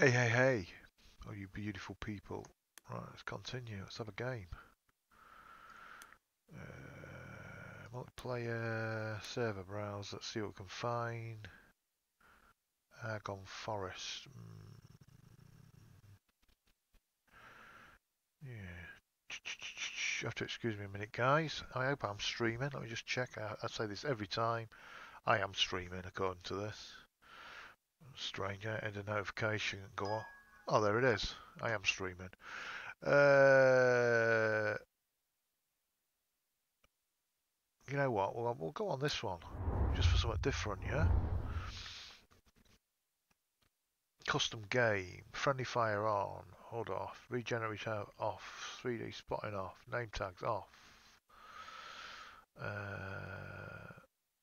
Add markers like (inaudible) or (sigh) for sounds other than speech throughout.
Hey, hey, hey. Oh, you beautiful people. Right, let's continue. Let's have a game. Uh, multiplayer, server browse. Let's see what we can find. Argonne Forest. Mm. Yeah. You have to excuse me a minute, guys. I hope I'm streaming. Let me just check. I, I say this every time. I am streaming according to this. Strange, I had a notification go on. Oh, there it is. I am streaming. Uh, you know what? We'll, we'll go on this one. Just for something different, yeah? Custom game. Friendly fire on. Hold off. Regenerate off. 3D spotting off. Name tags off. Uh,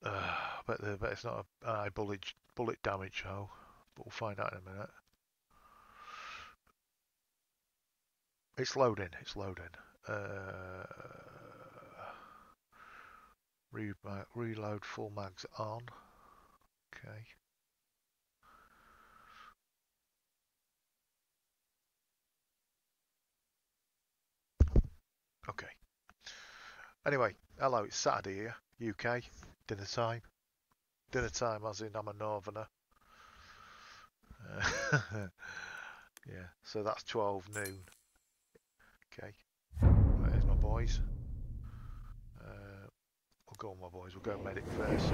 uh, bet, the, bet it's not a high bullet, bullet damage, though. But we'll find out in a minute. It's loading, it's loading. Uh, re reload full mags on. Okay. Okay. Anyway, hello, it's Saturday here, UK, dinner time. Dinner time as in I'm a northerner. Uh, (laughs) yeah, so that's 12 noon. Okay, there's my boys. Uh, we'll go on my boys, we'll go medic first.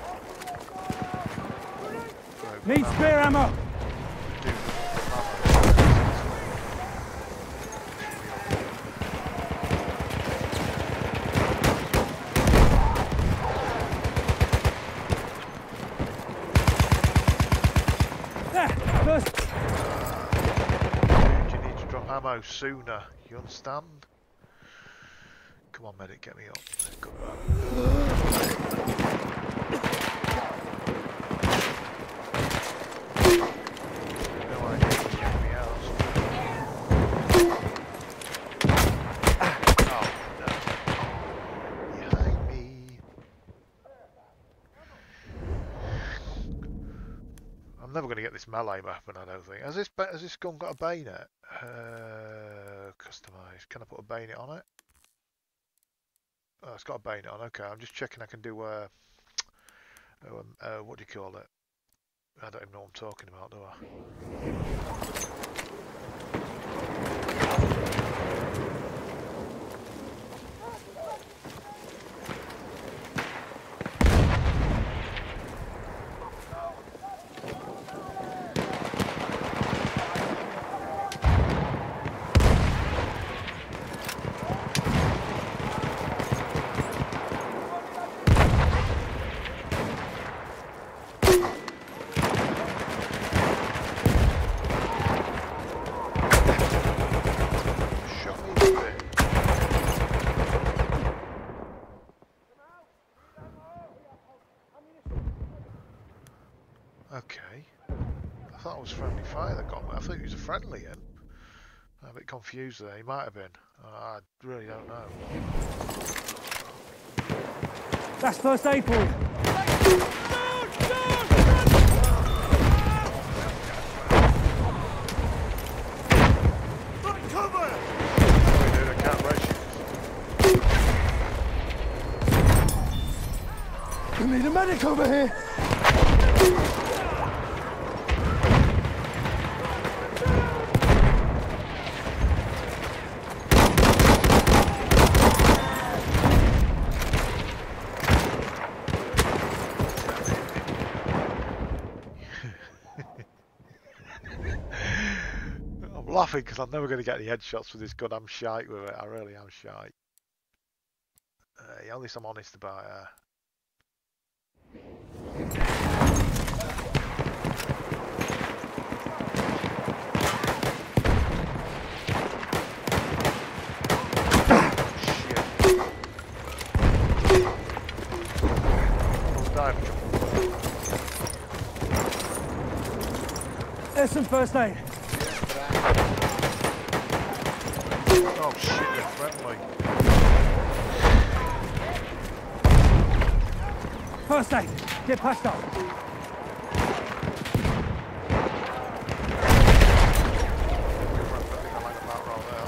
Need spare ammo. Ah, you need to drop ammo sooner, you understand? Come on, medic, get me up. I'm never going to get this melee weapon, I don't think. Has this has this gun got a bayonet? Uh, customize. Can I put a bayonet on it? Oh, it's got a bayonet on. Okay, I'm just checking I can do, uh, um, uh, what do you call it? I don't even know what I'm talking about, do I? Friendly in. I'm a bit confused there. He might have been. I really don't know. That's first aid for We need a medic over here! Laughing because I'm never going to get any headshots with this gun. I'm shite with it. I really am shite. Uh, at least I'm honest about it. Shit. Full dive There's some first aid. Oh shit, they're friendly. First aid. Get patched up. I like about roll there.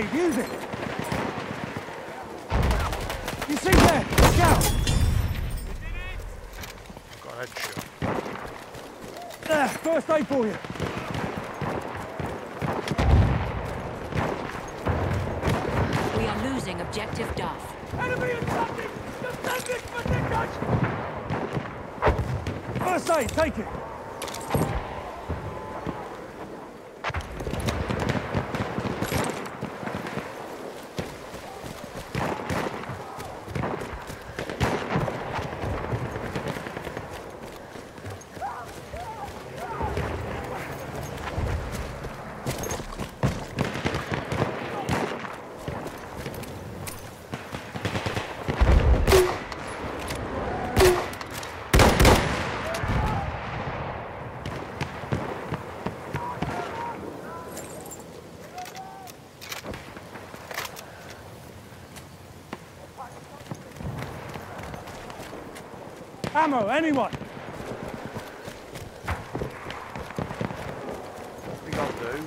First. Use it. You see there? Scout. Got a headshot. There. First aid for you. We are losing objective Duff. Enemy attacking! Defend this position! First aid. Take it. Ammo. Anyone? Got dude.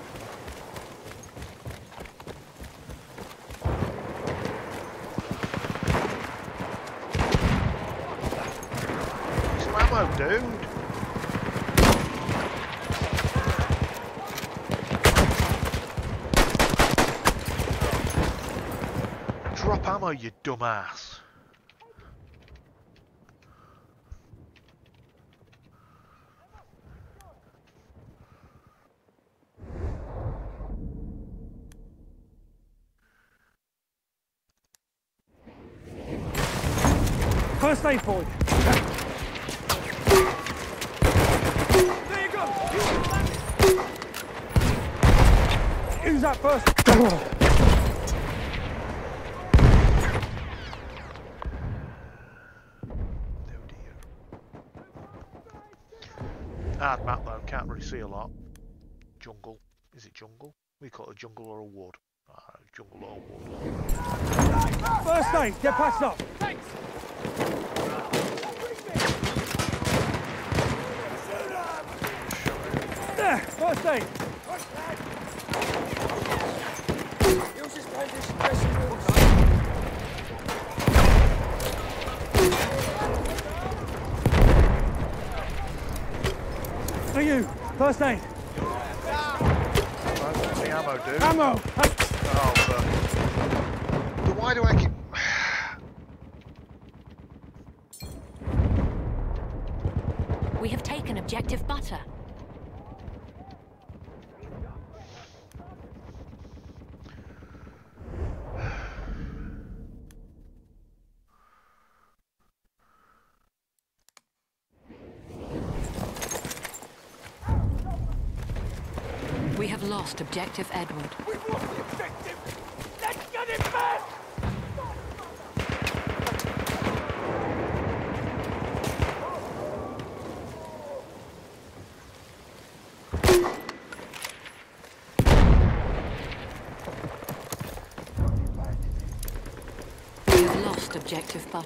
Some ammo, dude. Drop ammo, you dumbass. First for you. There you go. Use that first. Oh. Hard map though, can't really see a lot. Jungle. Is it jungle? We call it a jungle or a wood. Ah, jungle or wood. First aid. Get patched up. There. First aid. For you. First aid. Where's the ammo, dude? Ammo. Oh, but... Then why do I keep... objective Butter. We have lost objective Edward. Oh,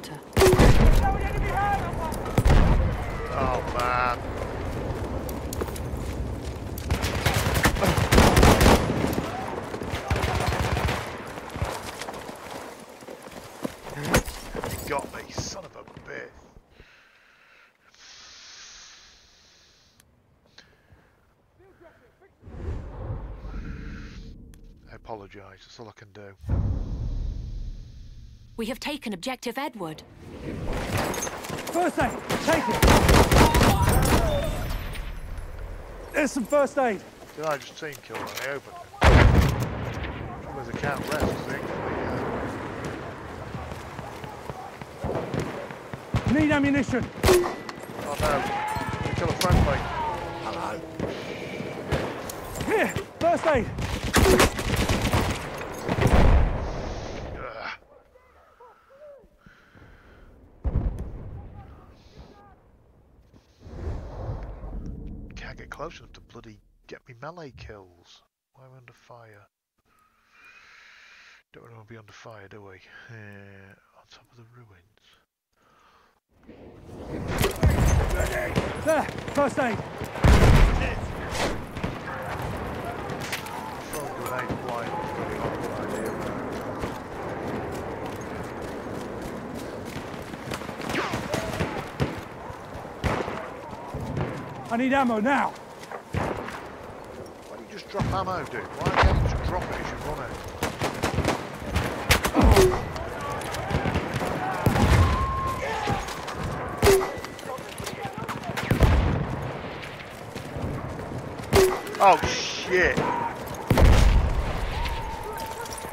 man. You got me, son of a bitch. I apologise, that's all I can do. We have taken objective Edward. First aid! Take it! There's some first aid. Did I just team kill when I opened it? There's a count left, I think. Need ammunition. the, Oh no. You kill a friendly. Hello. Here, first aid. Close enough to bloody get me melee kills. Why am I under fire? Don't want to be under fire, do we? Uh, on top of the ruins. There, first aid. I need ammo now. Drop ammo, dude? Why can't you just drop it as you run it? Oh shit!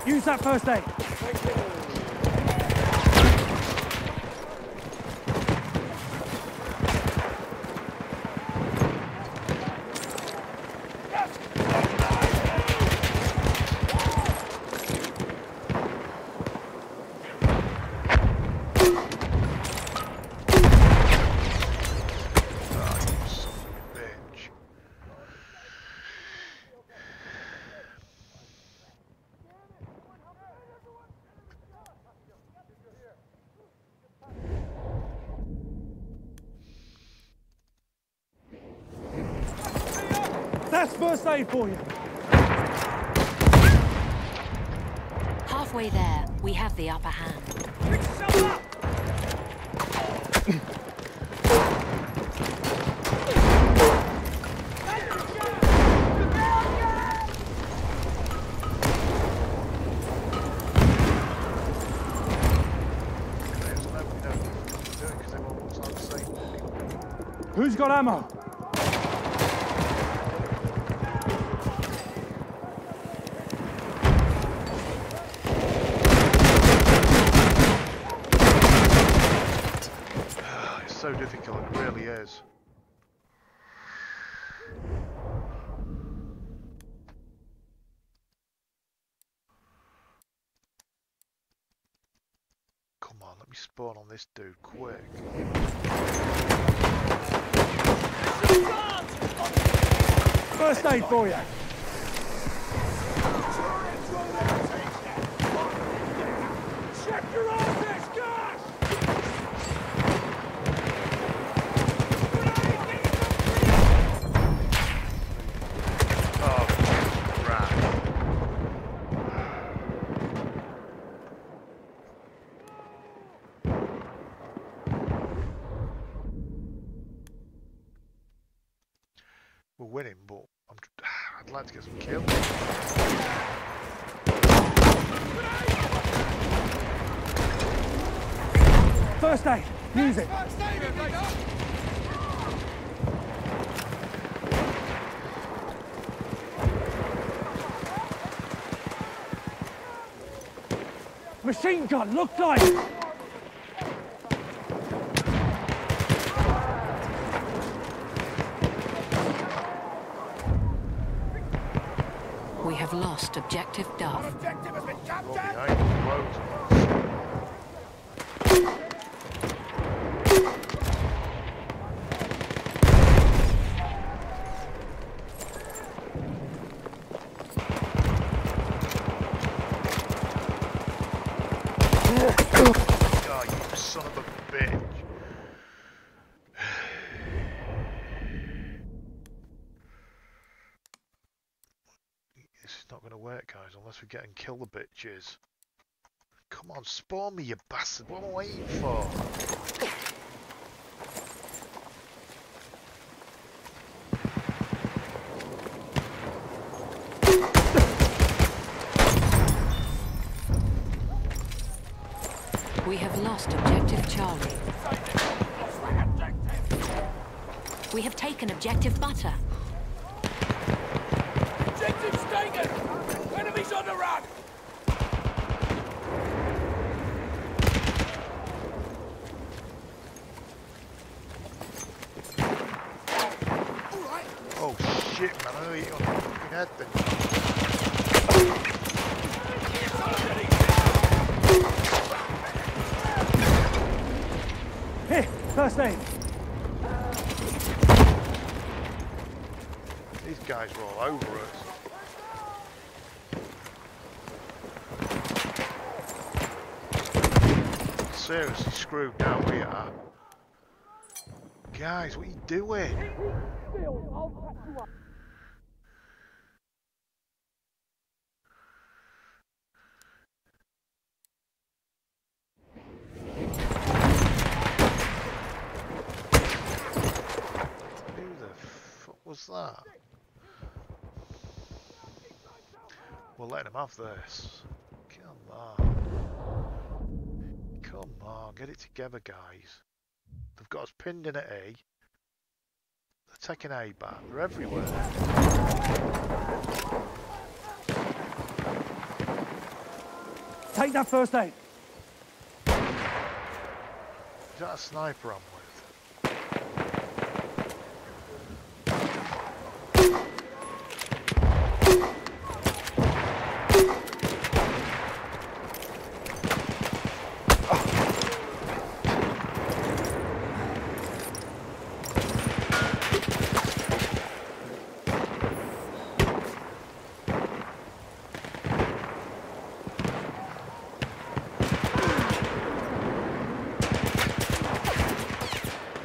Use that first aid. That's for you. Halfway there, we have the upper hand. There's nobody knows what they're doing because everyone looks like the same. Who's got ammo? Ah, It's so difficult, it really is. Come on, let me spawn on this dude quick. First aid for you. Check your office, guys! Oh, crap. We're winning, but I'm, tr- I'd like to get some kills. First aid. Use it. Machine gun, look like. We have lost objective Duff. get and kill the bitches. Come on, spawn me, you bastard. What am I waiting for? We have lost objective Charlie. We have taken objective Butter. Seriously screwed now we are. Guys, what are you doing? Who the fuck was that? We're letting him have this. Come on. Come on, get it together, guys. They've got us pinned in at A. They're taking A back. They're everywhere. Take that first aid. Is that a sniper I'm with?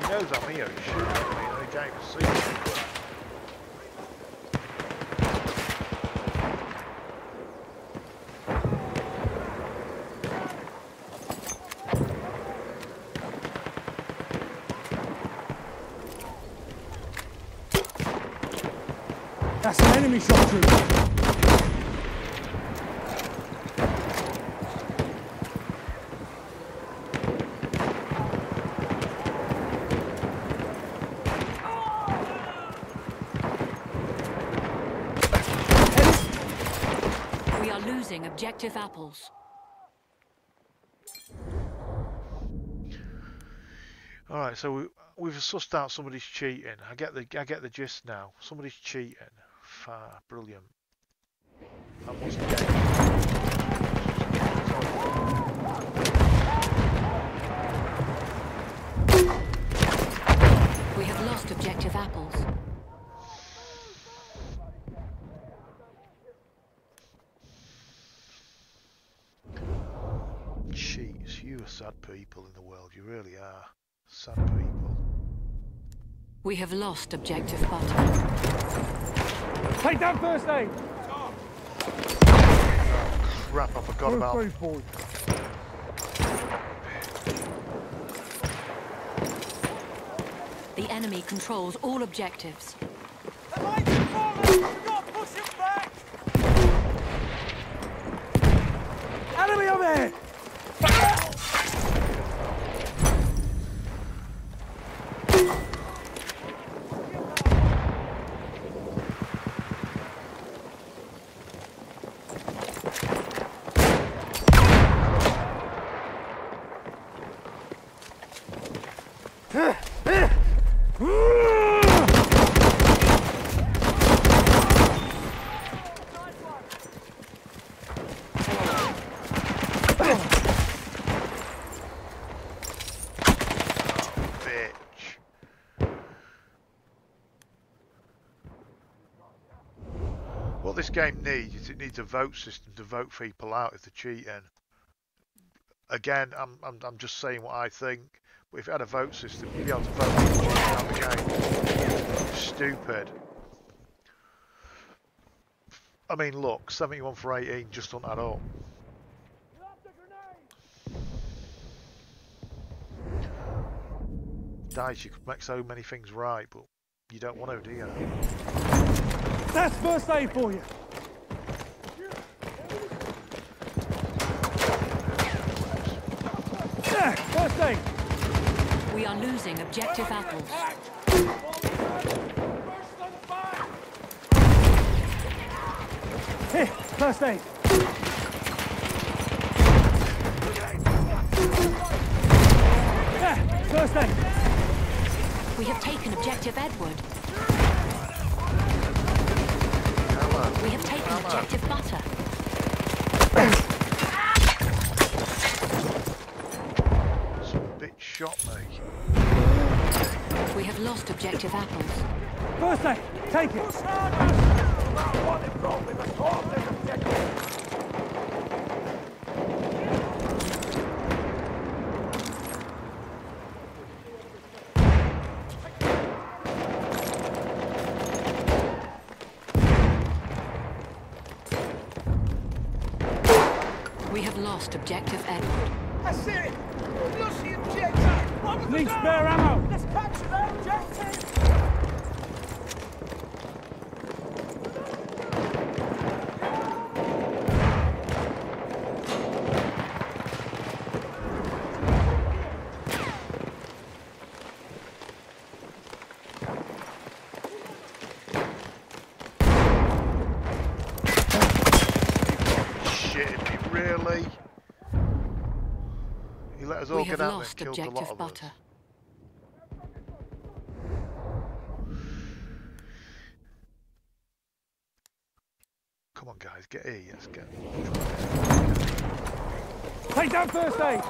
He knows I'm here, he's shooting at me and he can't even see me. That's an enemy shock trooper. We are losing objective apples. Alright, so we, we've sussed out somebody's cheating. I get the I get the gist now. Somebody's cheating. Far uh, brilliant. That must be We have lost objective apples. cheats. You are sad people in the world. You really are. Sad people. We have lost objective Butter. Take that first aid. Crap, I forgot Move about through, boys. The enemy controls all objectives. Enemy over here! bitch. What this game needs is it needs a vote system to vote people out if they're cheating. Again, I'm I'm I'm just saying what I think. But if it had a vote system, you'd be able to vote out the game. Stupid. I mean, look, 71 for 18 just don't add up. Dice, you could make so many things right, but you don't want to, do you? That's first aid for you. Yeah, First aid. We are losing objective apples. Here, first aid. There, first aid. We have taken objective Edward. We have taken objective Butter. Some bitch shot me. We have lost objective apples. First aid. Take it. We have lost objective Edward. That's it! We've lost the objective! On with the Need go! spare ammo. Let's capture that objective! Shit, me, really? He let us all We get have out and lost killed a lot objective of Butter. us. Come on, guys, get here. Let's get. Take that first aid.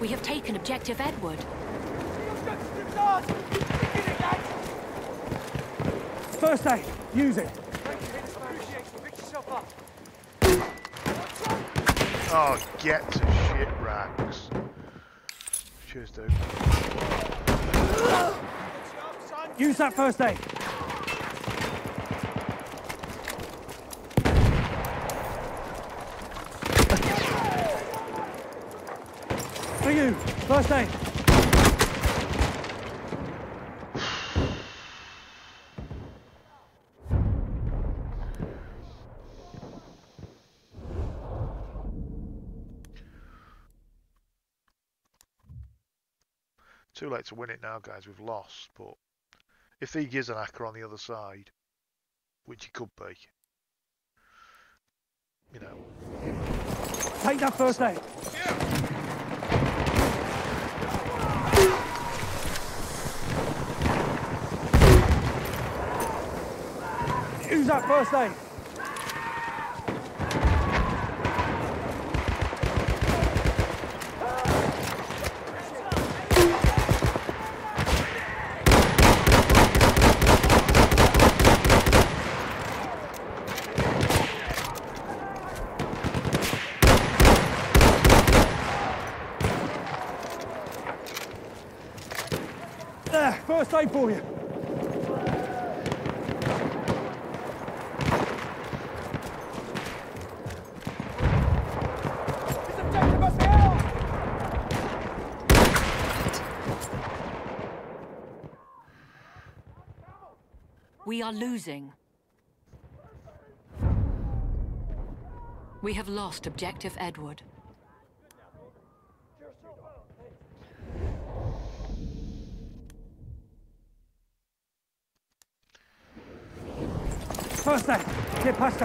We have taken objective Edward. Objective guard! Get it, lads! First aid. Use it. Appreciate you. Pick yourself up. Oh, get to shit rags. Cheers, dude. Use that first aid. For you. First aid. Too late to win it now, guys. We've lost, but if he gives an hacker on the other side, which he could be, you know, Take that first aid. Use that first aid. For you. We are losing. We have lost objective Edward. First aid. Get patched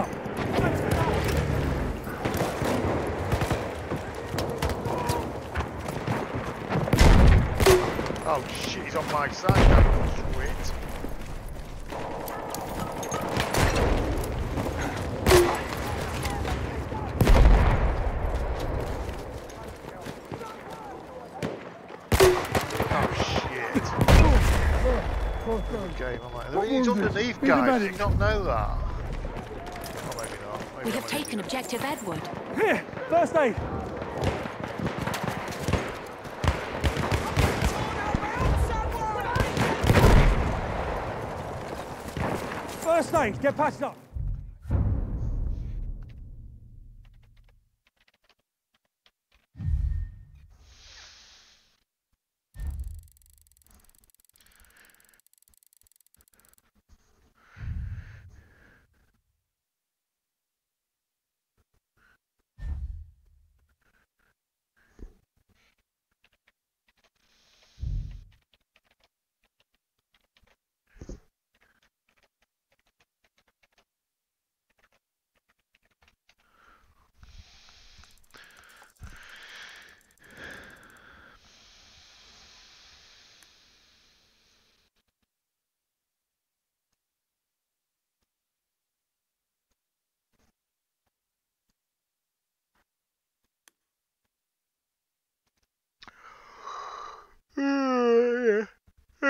oh shit, he's on my side now. Sweet. Oh shit. Game, I'm like, he's underneath, guys. Did you not know that? Oh, maybe not. Maybe We have taken objective Edward. Here, first aid. First aid. Get patched up. Do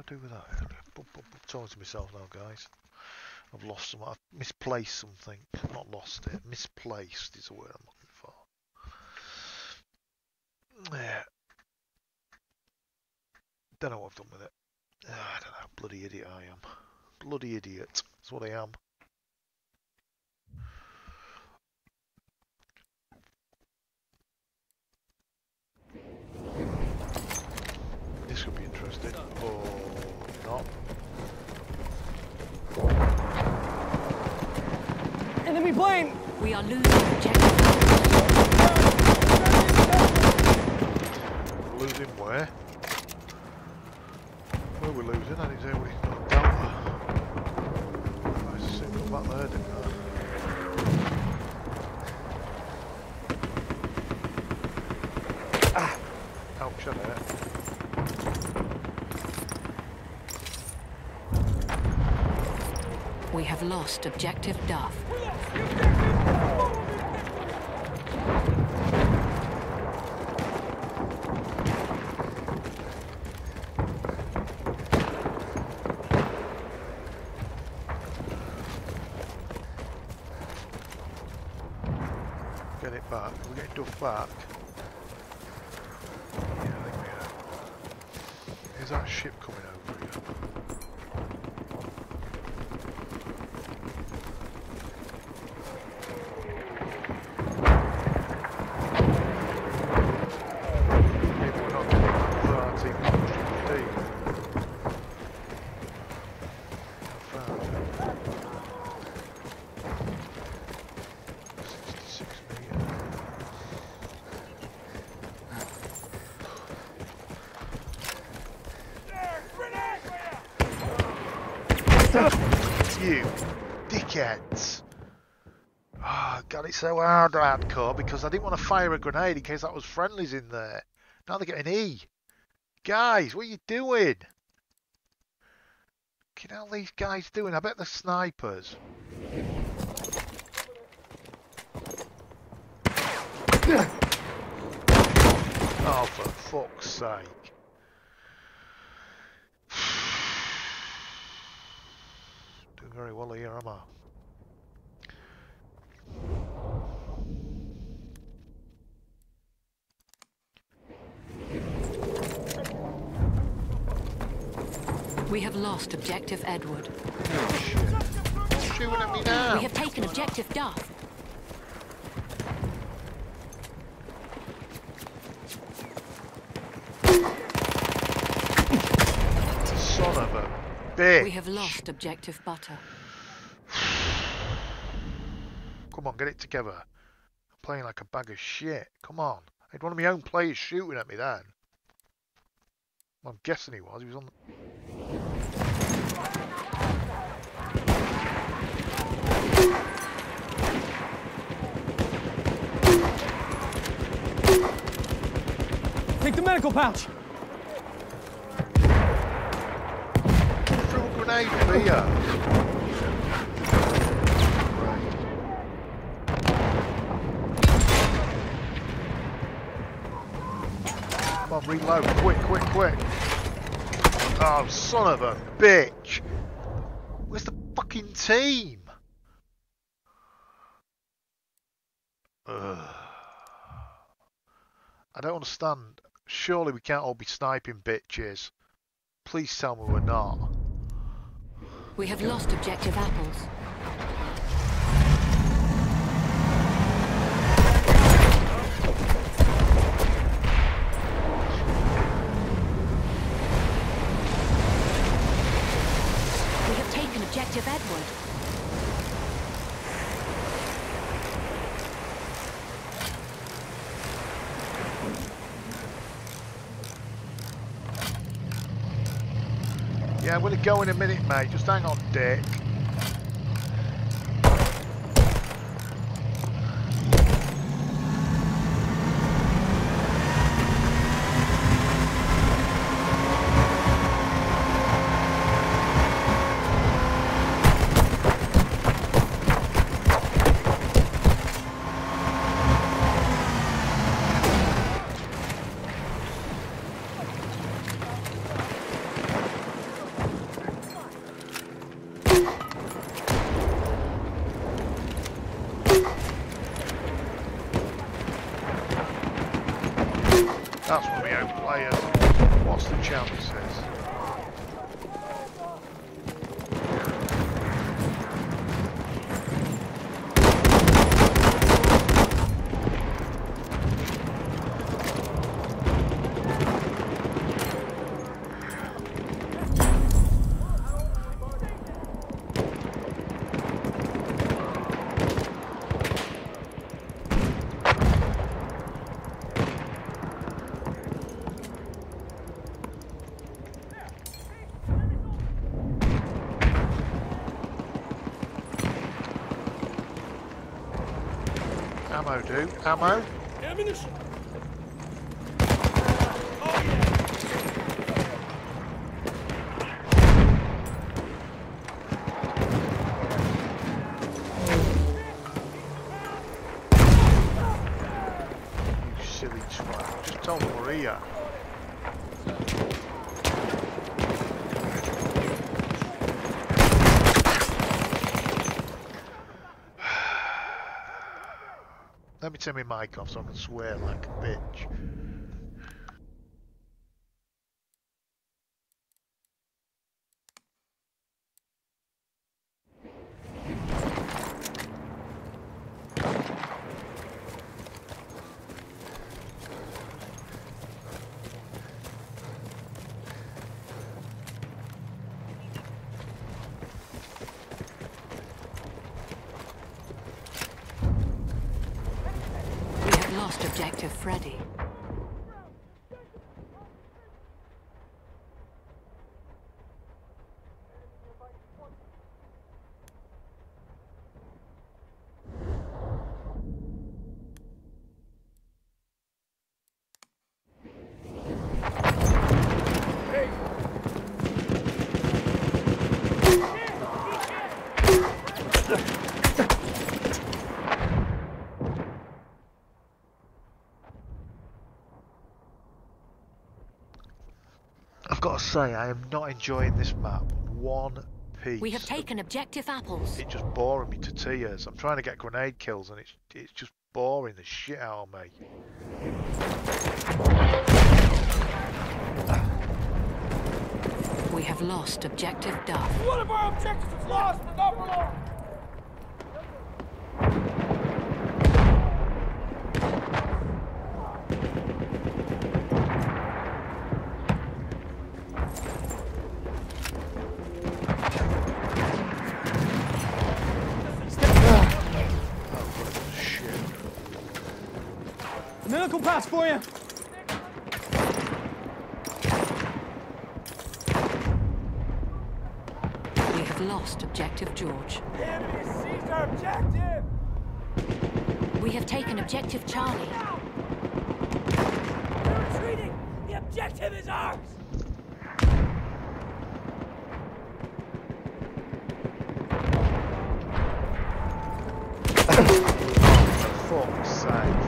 I do with that? I'm talking to myself now, guys. I've lost some. I've misplaced something. Not lost it. Misplaced is the word I'm looking. Yeah. Don't know what I've done with it. Ah, I don't know. Bloody idiot I am. Bloody idiot. That's what I am. This could be interesting. Or not. Enemy plane! We are losing objective. Losing where? Where we're losing? I didn't say we got Delta. I said back there, didn't I? Ah! We have lost objective Duff. Get it back. We get Duff back. Yeah, I think we are. Is that ship coming over here? Maybe we're not getting another RT indeed. How far is it? 66 metres. You dickheads! Ah, got it so hard hardcore because I didn't want to fire a grenade in case that was friendlies in there. Now they're getting E. Guys, what are you doing? Look at all these guys doing. I bet they're snipers. Oh, for fuck's sake. (sighs) Doing very well here, am I? We have lost objective Edward. Oh, shit. Shooting at me now. We have taken objective Duff. Son of a bitch. We have lost objective Butter. Come on, get it together. I'm playing like a bag of shit. Come on. I had one of my own players shooting at me then. Well, I'm guessing he was. He was on the... Take the medical pouch! Threw a grenade me, yeah. Uh, Come on, reload. Quick, quick, quick. Oh, son of a bitch. Where's the fucking team? Ugh. I don't understand. Surely we can't all be sniping bitches. Please tell me we're not. We have lost objective Apples. We have taken objective Edward. I'm gonna go in a minute, mate. Just hang on, Dick. Ammo do. Ammo. Ammunition. turn my mic off so I can swear like a bitch. say, I am not enjoying this map one piece. We have taken objective apples. It's just boring me to tears. I'm trying to get grenade kills and it's, it's just boring the shit out of me. We have lost objective Duff. One of our objectives is lost, but not for long! Objective George. The enemy seized our objective! We have taken Objective Charlie. They're retreating! The objective is ours!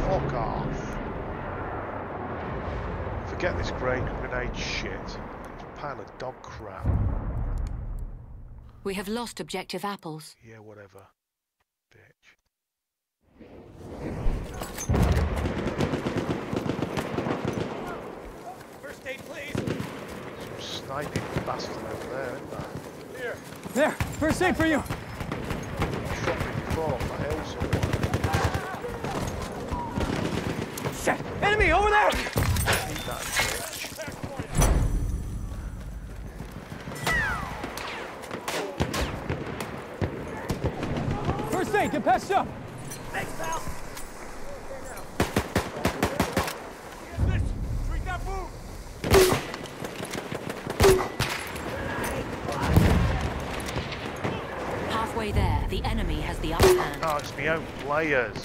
fuck off. Forget this great grenade shit. It's a Pile of dog crap. We have lost objective apples. Yeah, whatever. Bitch. First aid, please. Some sniping bastard over there, isn't there? Here. There. First aid for you. Shot me before? Shit! Enemy over there! First aid, get past up. Thanks, pal. Halfway there, the enemy has the upper hand. Oh, it's me own players.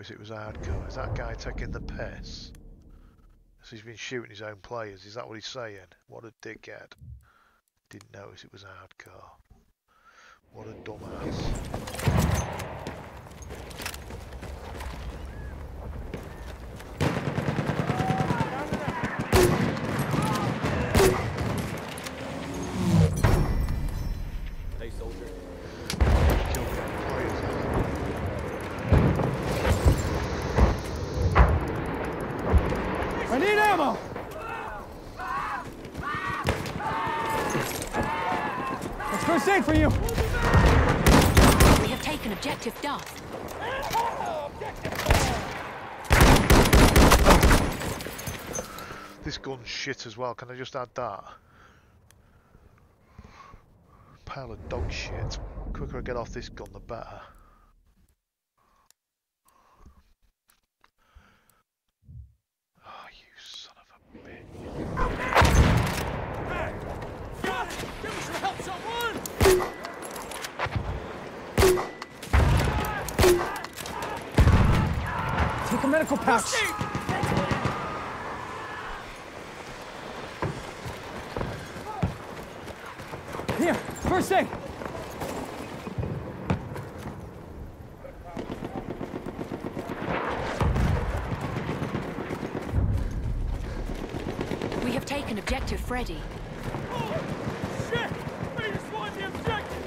notice it was hardcore. Is that guy taking the piss? So he's been shooting his own players. Is that what he's saying? What a dickhead. Didn't notice it was hardcore. What a dumbass. Hey, soldier. Wait for you! We have taken objective Duff. This gun's shit as well. Can I just add that? Pile of dog shit. The quicker I get off this gun, the better. Oh, you son of a bitch. Give me some help, someone! Take a medical pouch. Here, first aid. We have taken objective Freddy. Shit! We just won the objective!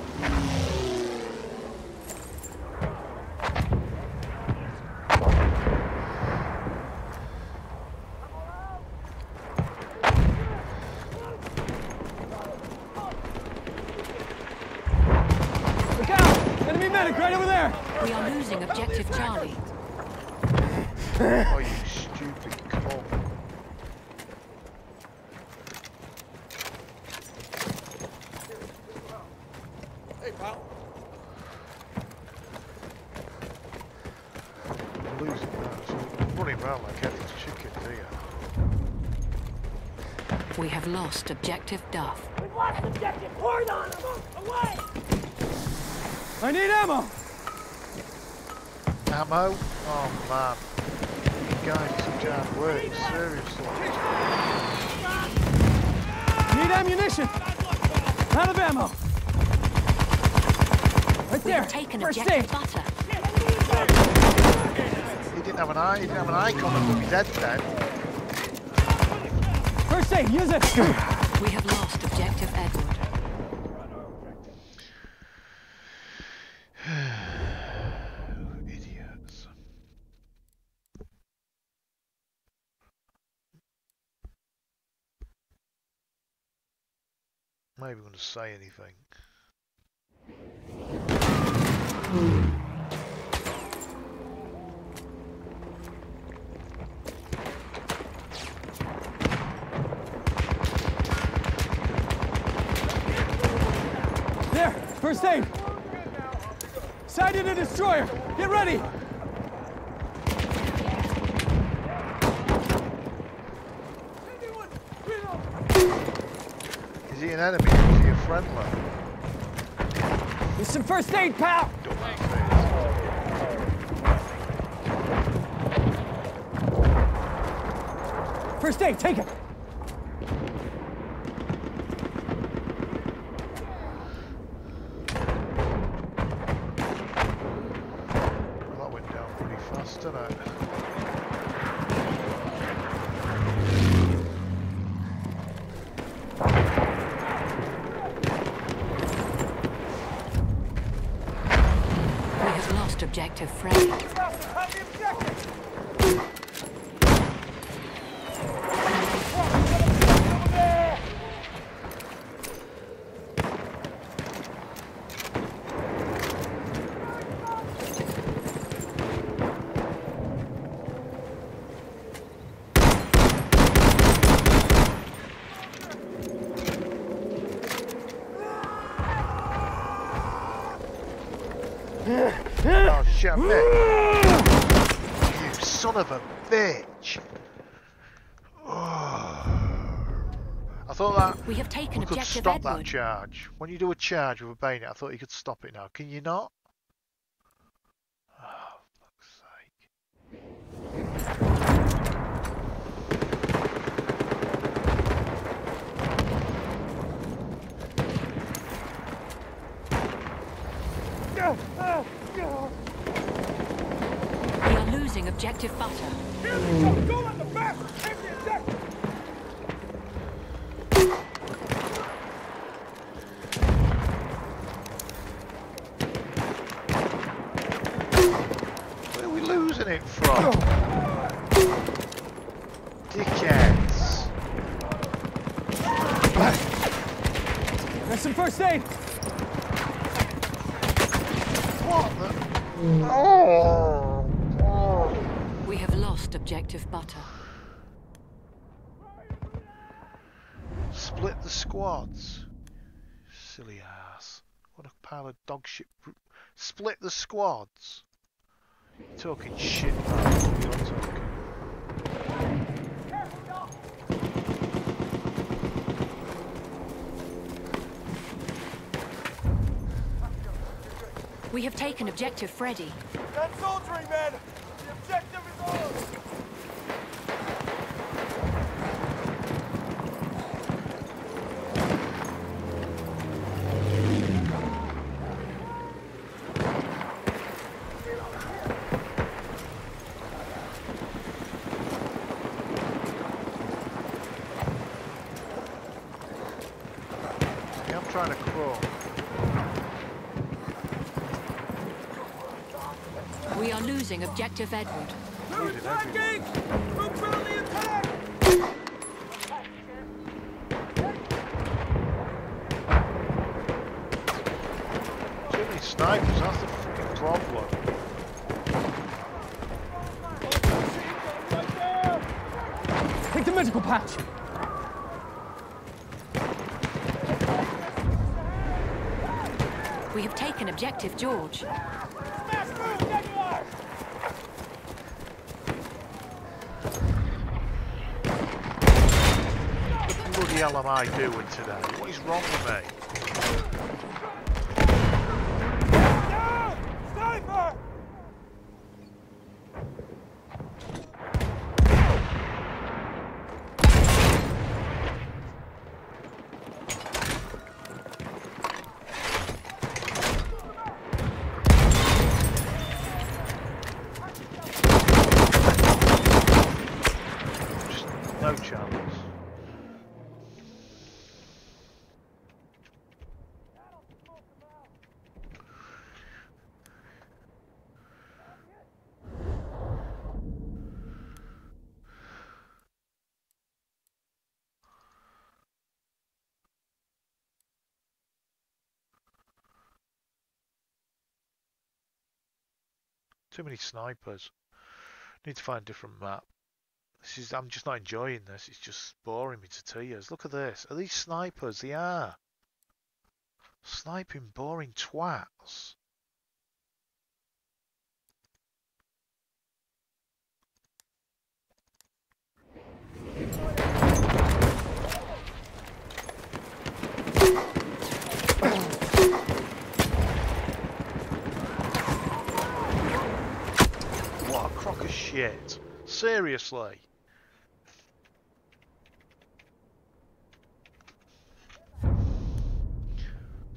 Look out! Enemy medic right over there! We are losing objective Charlie. Oh, you stupid cunt. Hey, pal. I'm losing now. So I'm running around like headless chicken here. We have lost objective Duff. We've lost objective! Hard on them! Away! I need ammo! Ammo? Oh man. You guys are some damn words, seriously. Need ammunition! Out of ammo! Right We there! have taken First objective aid! Butter. He didn't have an eye, he didn't have an icon above his head then. First aid, use it! We have lost objective Edward. Idiots. Maybe going to say anything. There! First aid! Sighted a destroyer! Get ready! Is he an enemy or is he a friendly? There's some first aid, pal! First aid, take it! Well, that went down pretty fast, didn't it? We have lost objective Freddy. Have the objective! Oh shit, Nick. You son of a bitch. I thought that We have taken we stop that Edward. charge. When you do a charge with a bayonet, I thought you could stop it now. Can you not? Oh, fuck's sake. We are losing objective Butter. Here they come! Go on the back! Take the objective! Where are we losing it from? Dickheads. There's some first aid! Oh! oh. We have lost objective butter. Split the squads. Silly ass. What a pile of dog shit. Split the squads. You're talking shit, man. You're talking. We have taken objective Freddy. That's soldiering, men! The objective is ours! Yeah, I'm trying to crawl. We are losing objective Edward. We're attacking! We're currently attacked! Too many snipers, that's the fucking problem. Take the medical patch. We have taken objective George. Smash through, Jaguar! What the bloody hell am I doing today? What is wrong with me? Down! Sniper! Just no chance. Too many snipers. Need to find a different map. This is I'm just not enjoying this. It's just boring me to tears. Look at this. Are these snipers? They are. Sniping boring twats. What a crock of shit. Seriously.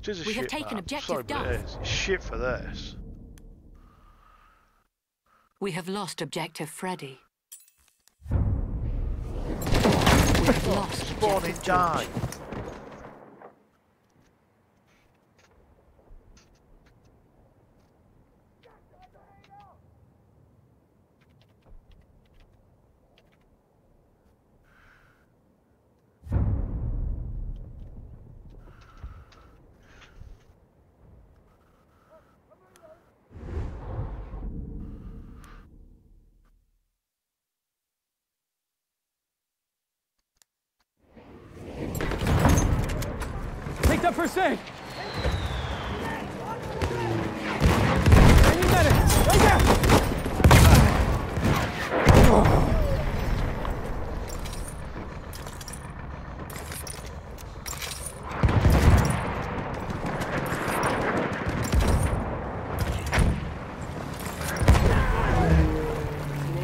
It is a We have shit taken map. objective Sorry, but it It's shit for this. We have lost objective Freddy. (laughs) We have lost Spawn objective die. Take that first aid. I need medic. Right there.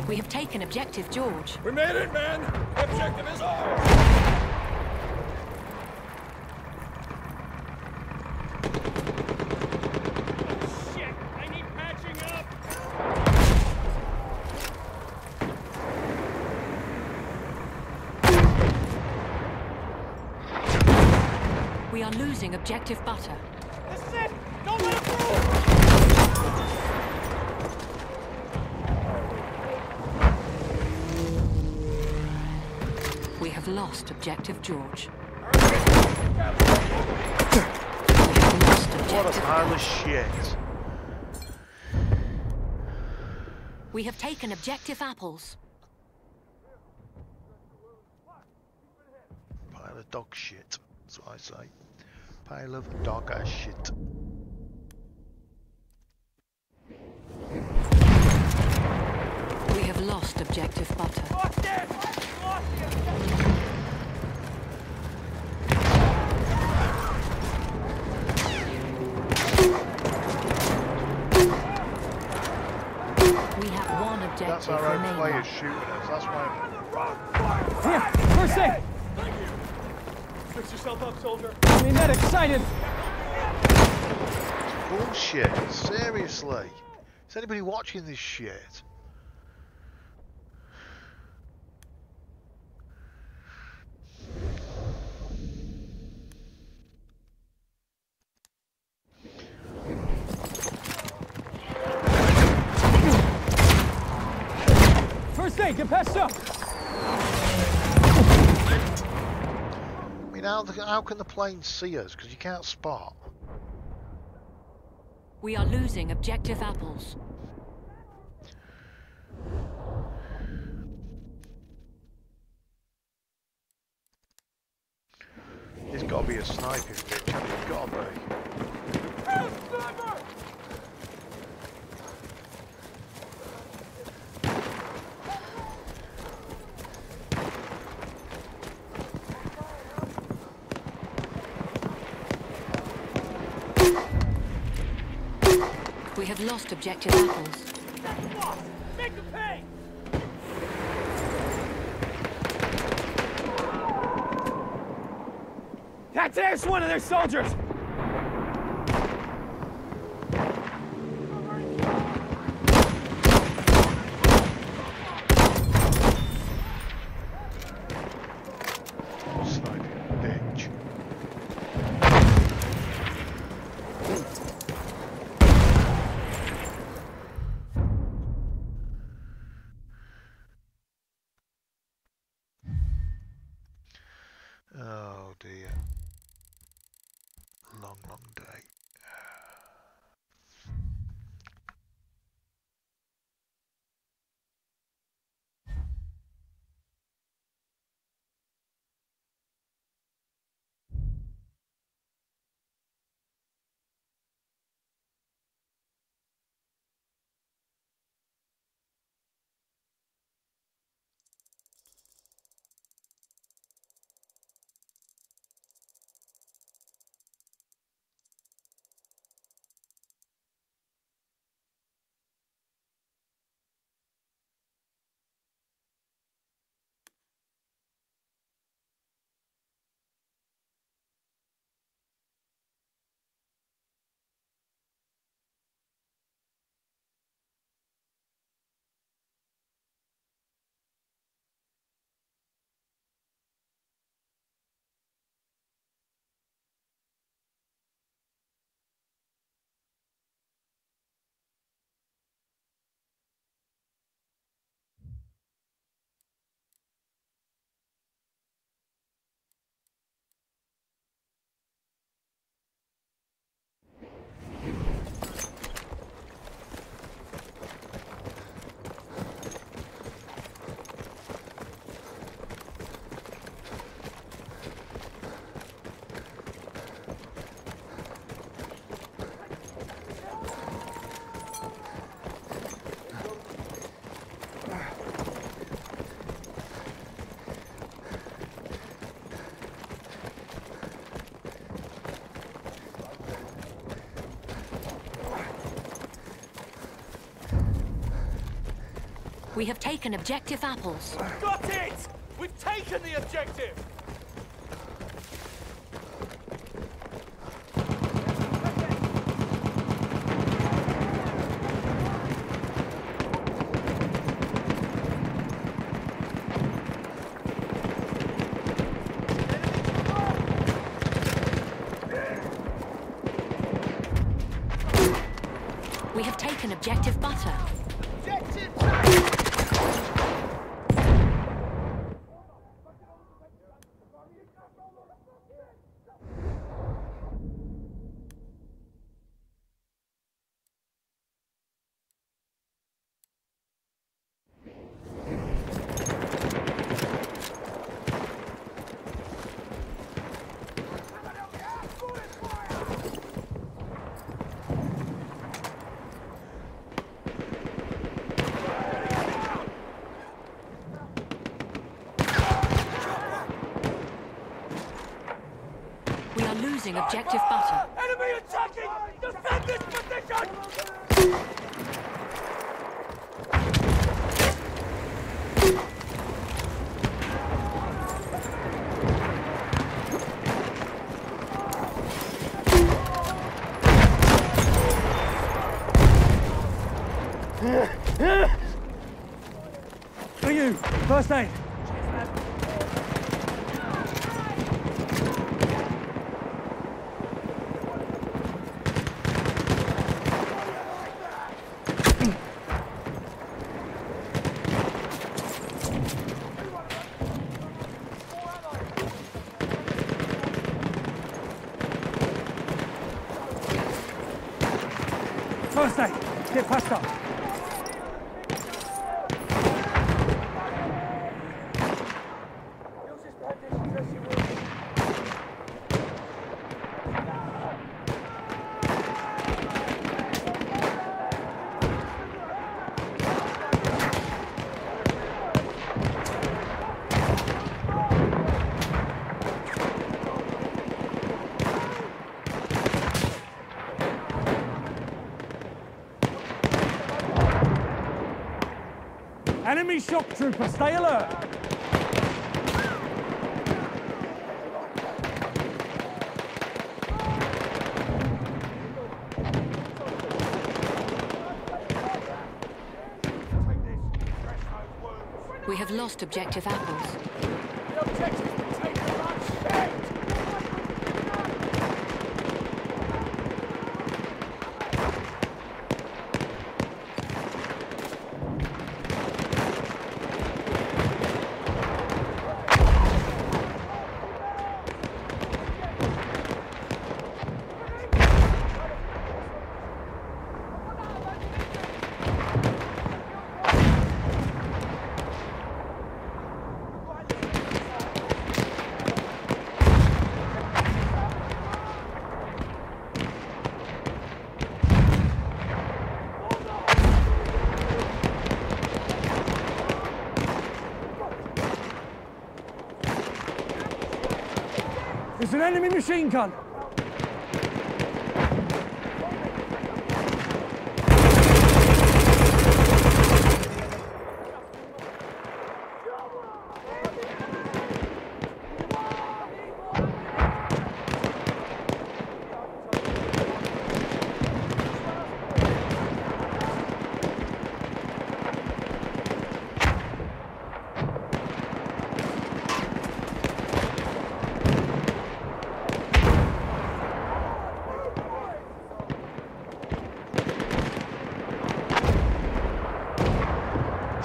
We have taken objective George. We made it, man! Objective is ours! Shit! I need patching up! We are losing objective butter. This is it! Don't let it through! We have lost objective George. We have lost What a pile of shit. We have taken objective apples. Pile of dog shit. That's what I say. Pile of dog ass shit. We have lost objective butter. Lost it! Lost the objective! We have one That's objective our own players shooting us. That's why. On the wrong! Here, first aid. Thank you! Fix yourself up, soldier. I mean, that excited. Bullshit. Seriously. Is anybody watching this shit? First aid, get patched up. Mean, how, the, how can the plane see us? Because you can't spot. We are losing objective apples. There's got to be a sniping bitch. There's got to be. Have lost objective apples. Make them pay! That's there's one of their soldiers. We have taken objective apples. Got it! We've taken the objective! We have taken objective butter. Objective losing objective butter. Enemy attacking! Defend this position! For you, first aid. First aid. Get past up. Enemy shock trooper, stay alert. We have lost objective apples. There's an enemy machine gun.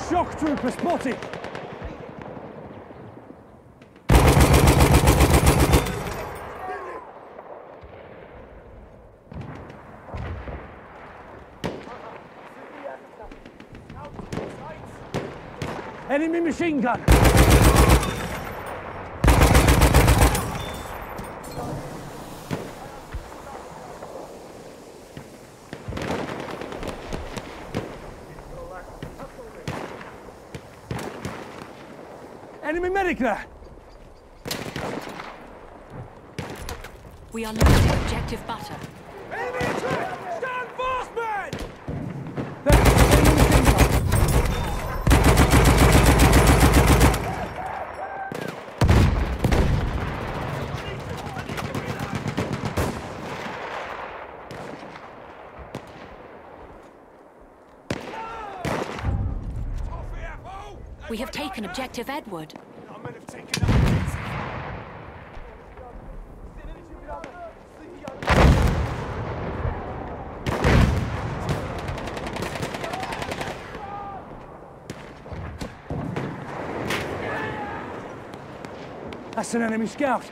Shock trooper spotted. Enemy machine gun. Enemy medic there. We are losing objective butter. Enemy attack! Stand fast, man! There. Enemy machine gun. Toffee apple! We have taken objective Edward. That's an enemy scout.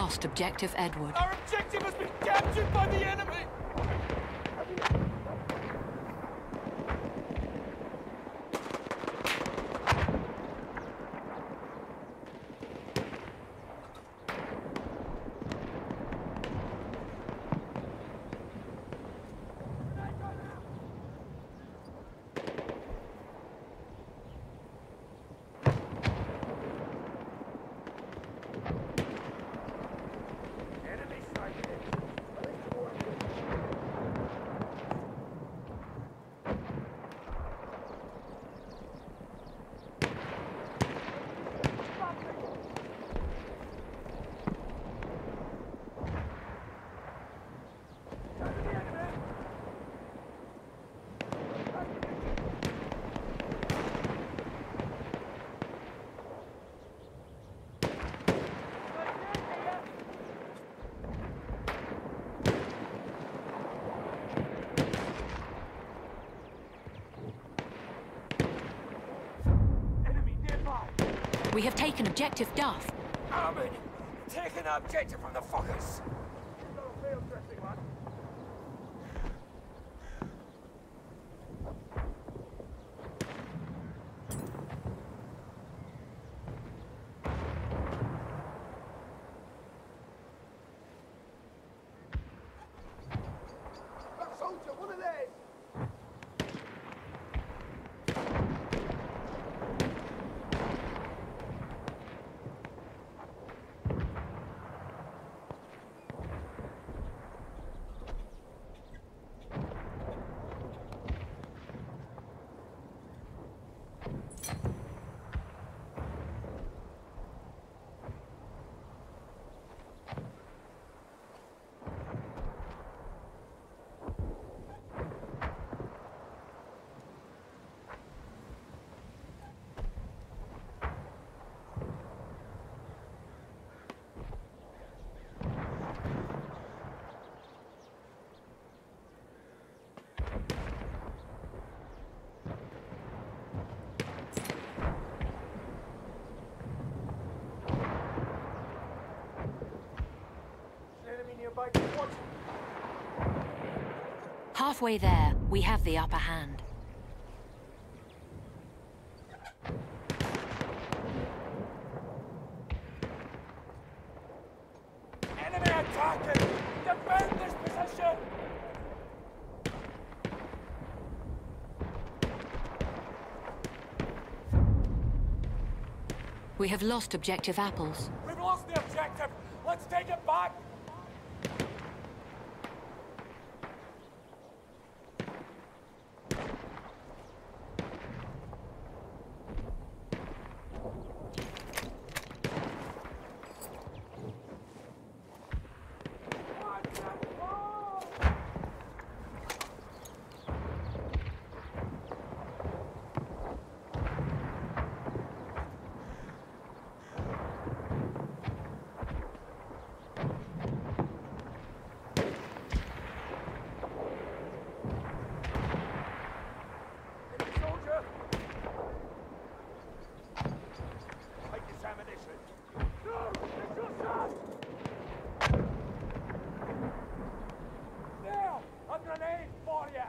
Lost objective Edward. Our objective has been captured by the enemy! Enemy sighted! Enemy nearby! We have taken objective Duff. Armored! Taking the objective from the fuckers! Halfway there, we have the upper hand. Enemy attacking! Defend this position! We have lost objective apples. We've lost the objective! Let's take it back! Enemy soldier! Take this ammunition! No! It's your shot! Now! A grenade for you!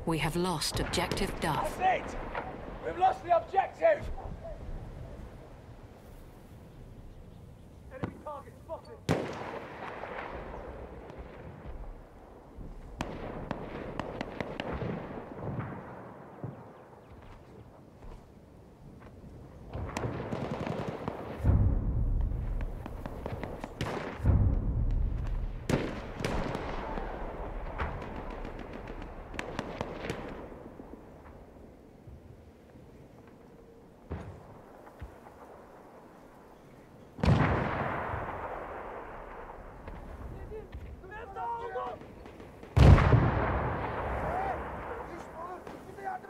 We have lost objective Duff. That's it! We've lost the objective! Enemy target spotted!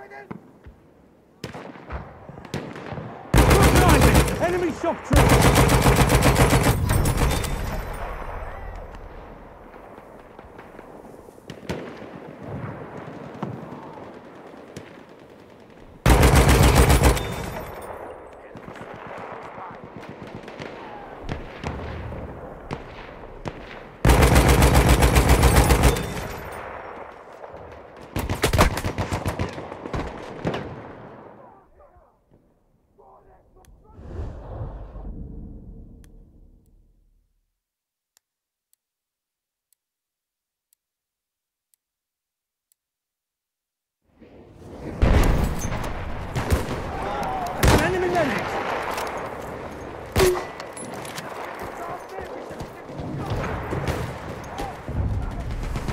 Rising! Enemy shock troops! That's an enemy medic!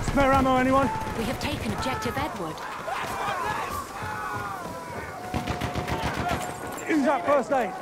Spare ammo, anyone? We have taken objective Edward. Use that first aid.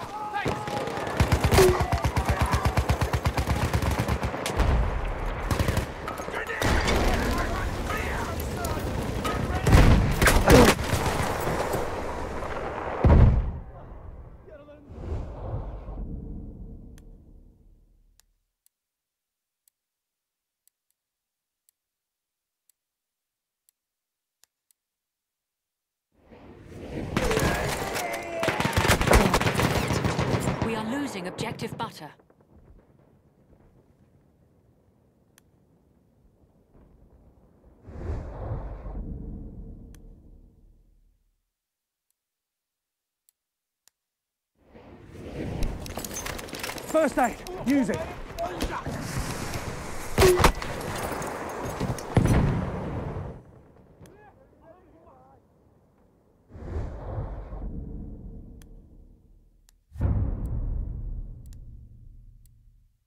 We are losing objective Butter. First aid. Use it.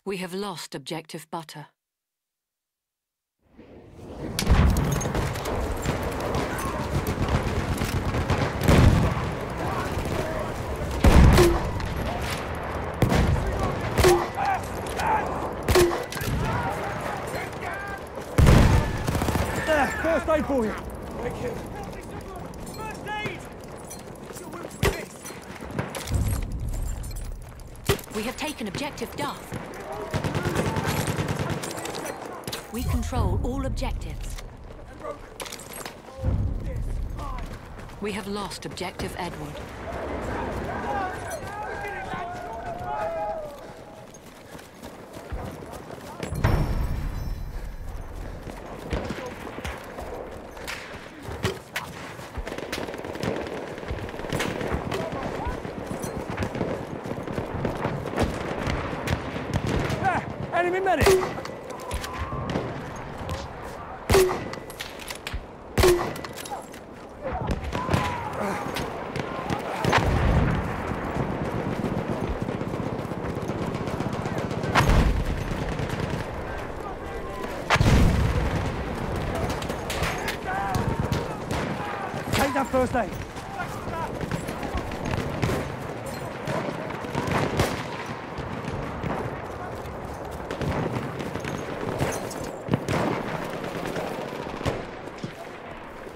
We have lost objective Butter. There, first aid for you. Thank you. First aid! Your wounds with this. We have taken objective Duff. We control all objectives. We have lost objective Edward. There, enemy medic. Take that first aid.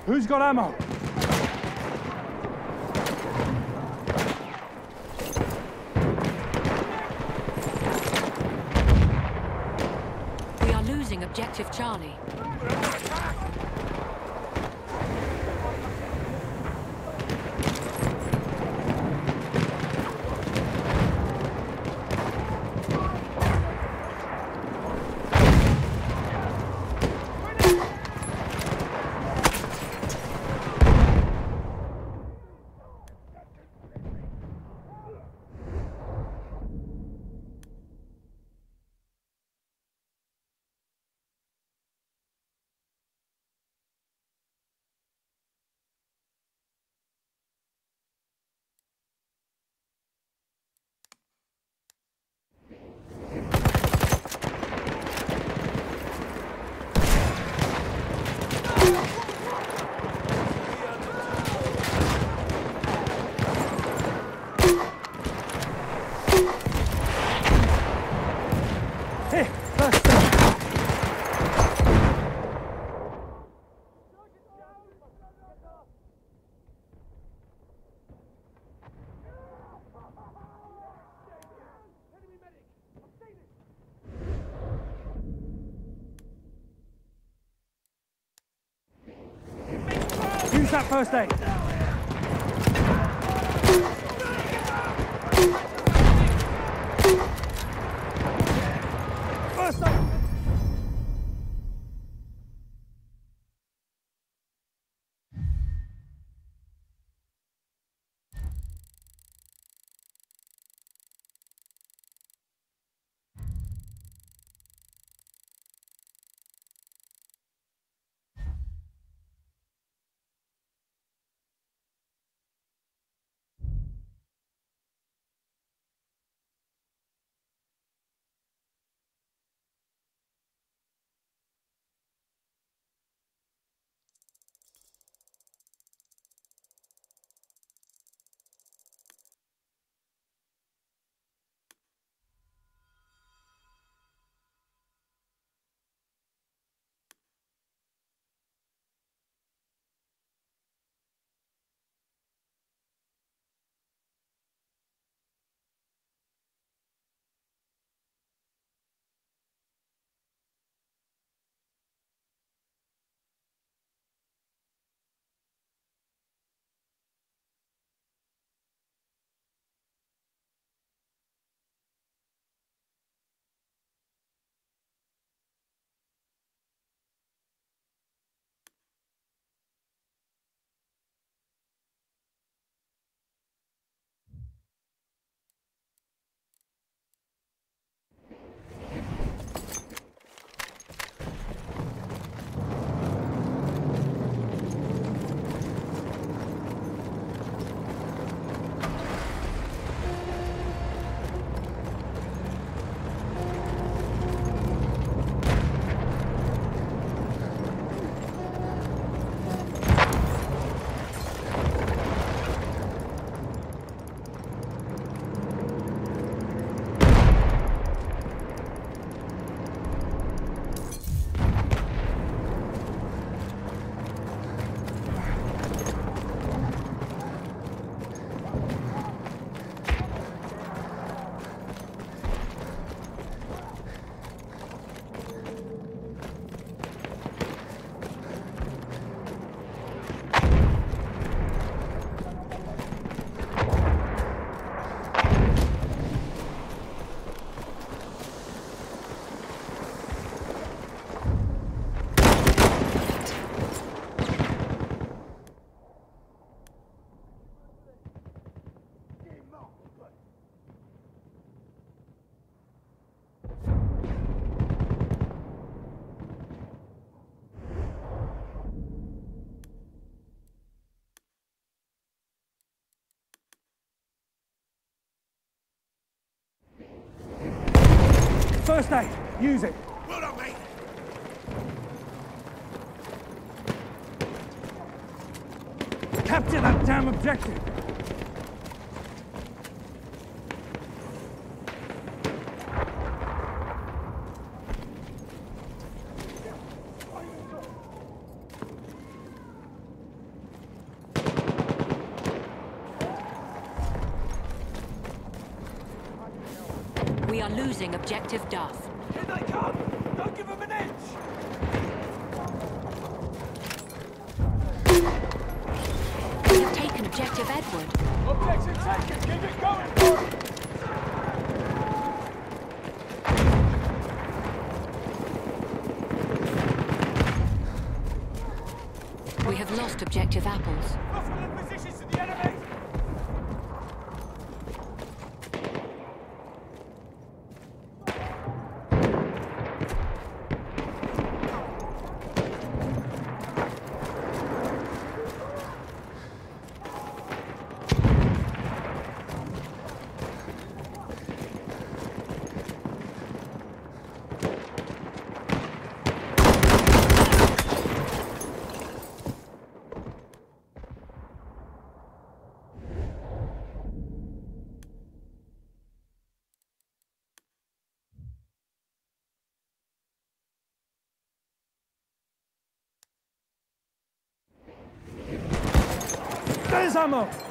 Who's got ammo? What's that first aid? Use it. Well done, mate. Capture that damn objective. We are losing objective Duff. empezamos.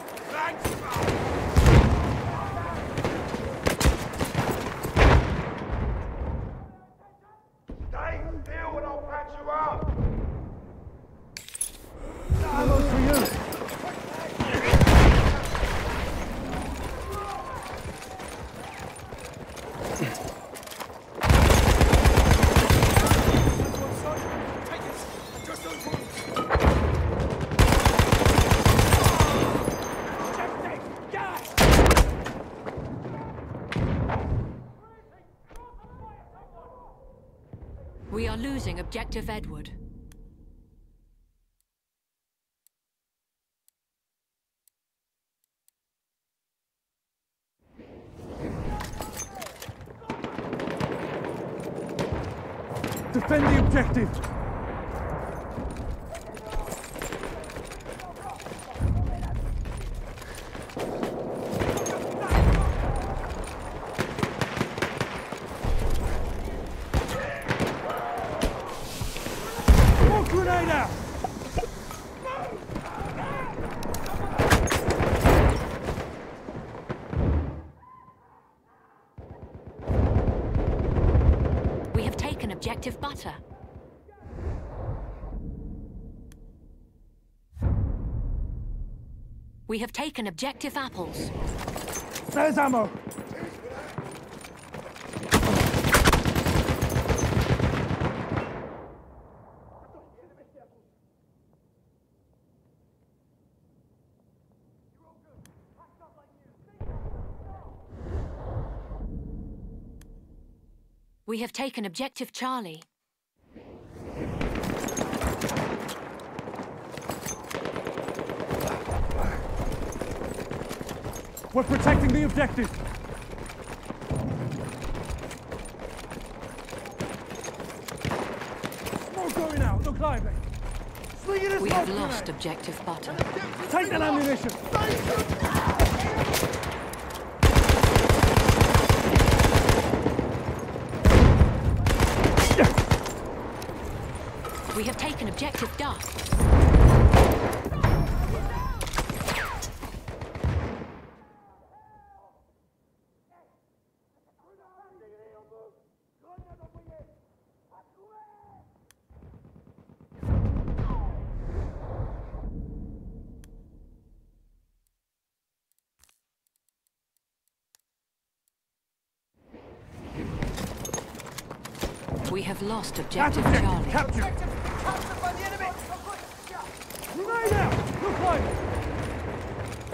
Objective Edward. Defend the objective. Smoke grenade out! We have taken Objective Butter. We have taken Objective Apples. There's ammo. We have taken Objective Charlie. We're protecting the objective. Smoke going out. Look lively. Swing it as We have grenade. lost Objective Butter. Take that ammunition. We have taken Objective Duff. We have lost That's Objective objective. Charlie. Capture. Grenade out. Look lively.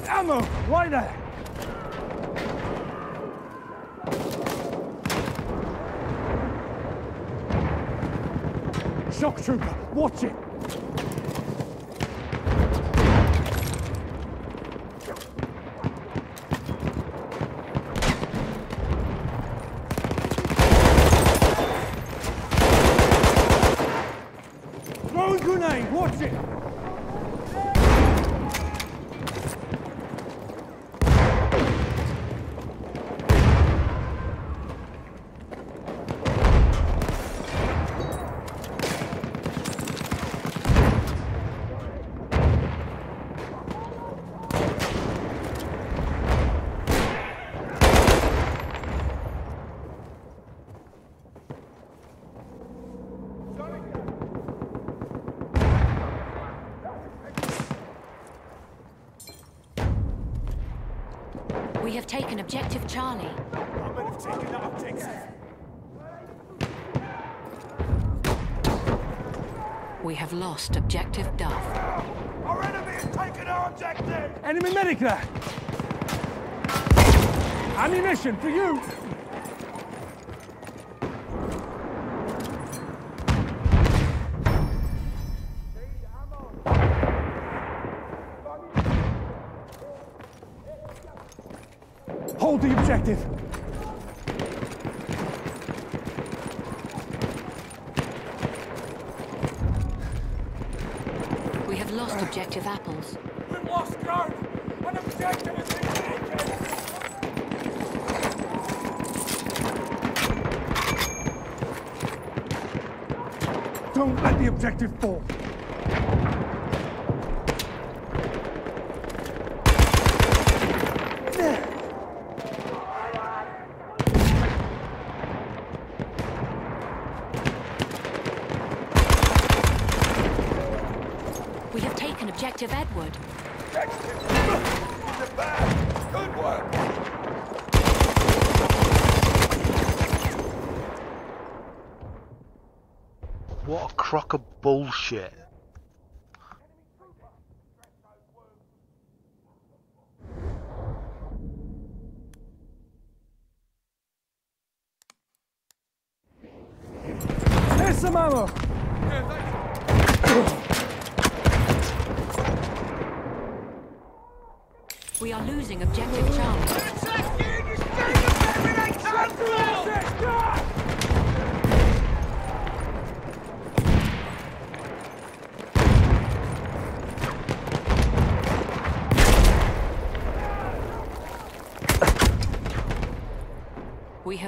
Ammo. Right there. Shock trooper. Watch it. Throwing grenade. Watch it. We have taken Objective Charlie. I might have taken that objective. We have lost Objective Duff. Our enemy has taken our objective! Enemy medic there. Ammunition for you. Hold the objective. We have lost Objective Apples. We've lost ground! An objective has been taken! Don't let the objective fall. We have taken objective Edward. Objective! In the bag! Good work! What a crock of bullshit. Here's some ammo. We are losing objective Charlie. We have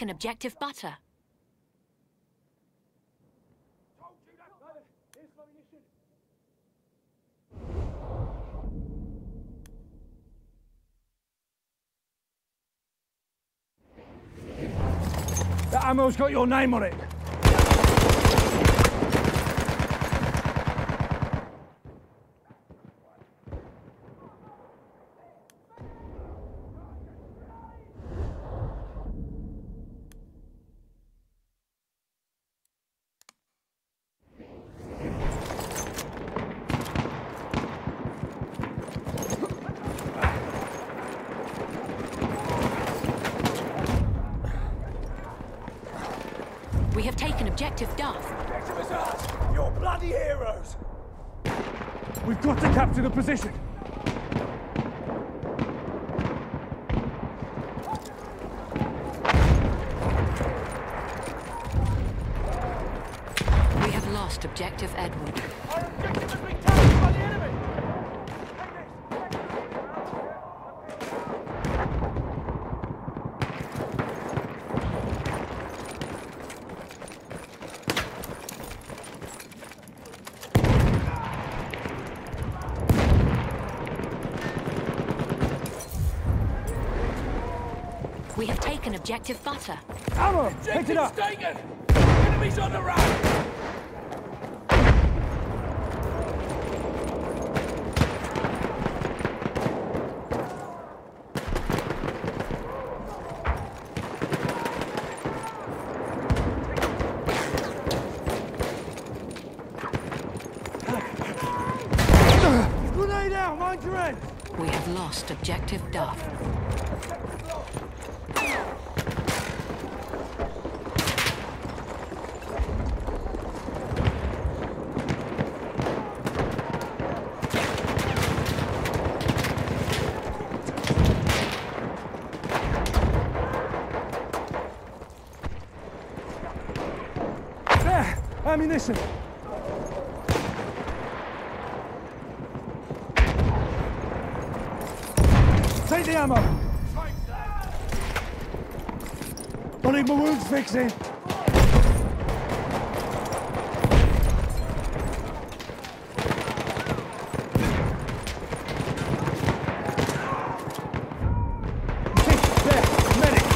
Have objective Butter. That ammo's got your name on it. We have taken objective Duff. Objective is ours! You're bloody heroes! We've got to capture the position. We have lost objective Edward. Our objective has been captured by the enemy! We have taken objective Butter. Ammo! Pick it up! taken! Enemies on the run! Grenade out! Mind your head! We have lost objective Duff. There! Ammunition! Take the ammo! I need my wounds fixing! There! Medic!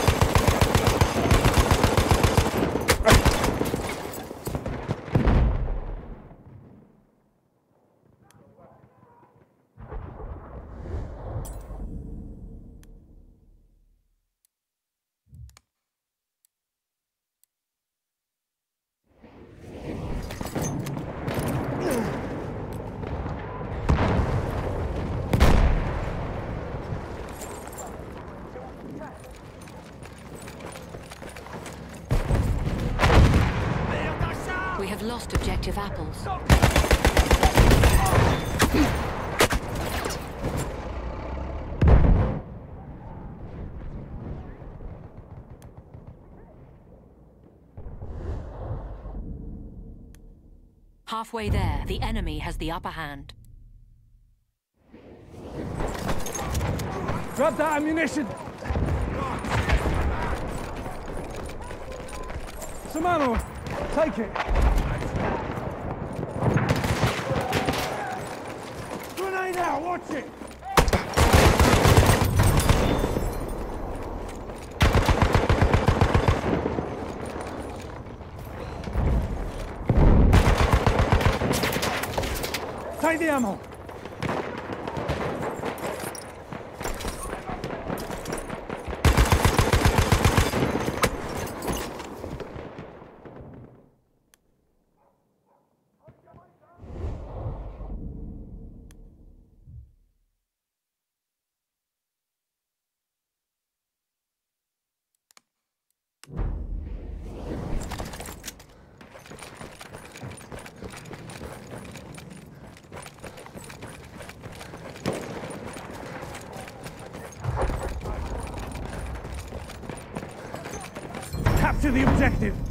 lost objective apples. Halfway there, the enemy has the upper hand. Grab that ammunition! Some ammo! Take it! Grenade out! Watch it! Take the ammo! Capture the objective!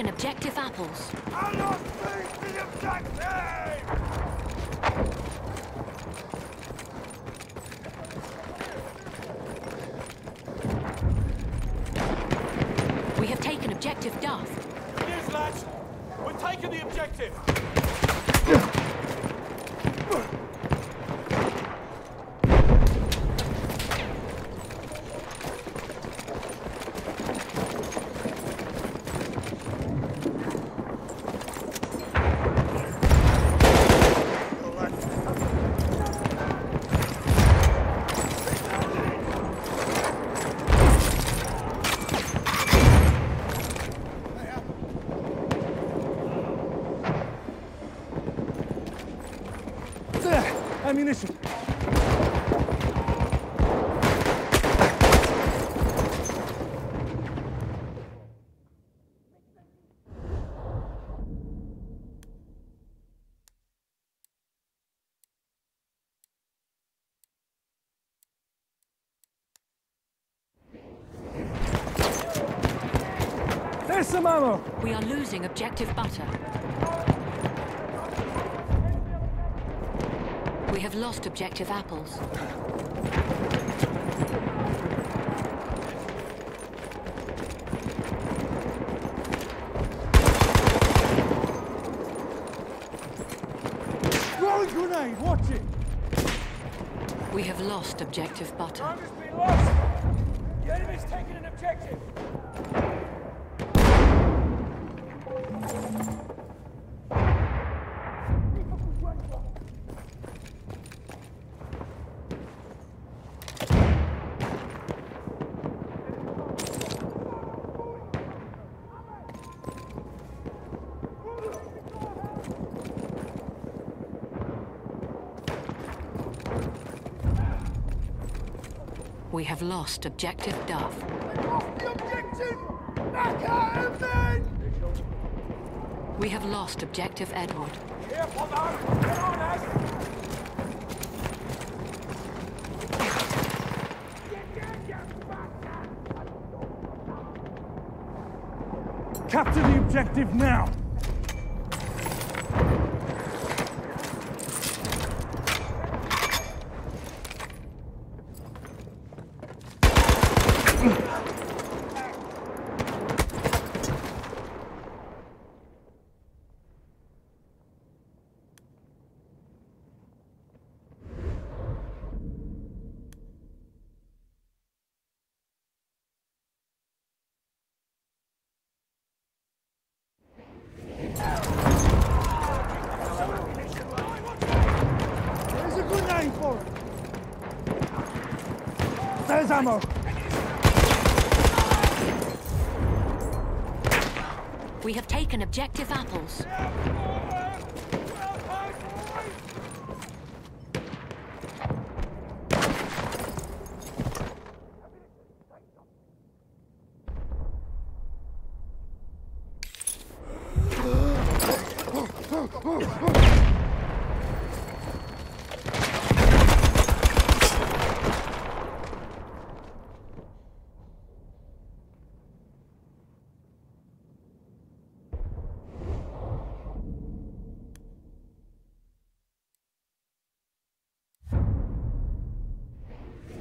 We have taken objective apples. I lost the objective! We have taken objective Duff. Yes, lads! We're taking the objective! There! Ammunition! There's some ammo! We are losing objective butter. We have lost objective apples. Throwing grenade! Watch it! We have lost objective butter. Target's been lost! The enemy's taking an objective! Have lost objective Duff. The objective! Back him then! We have lost objective Edward. Capture the objective now! Objective apples.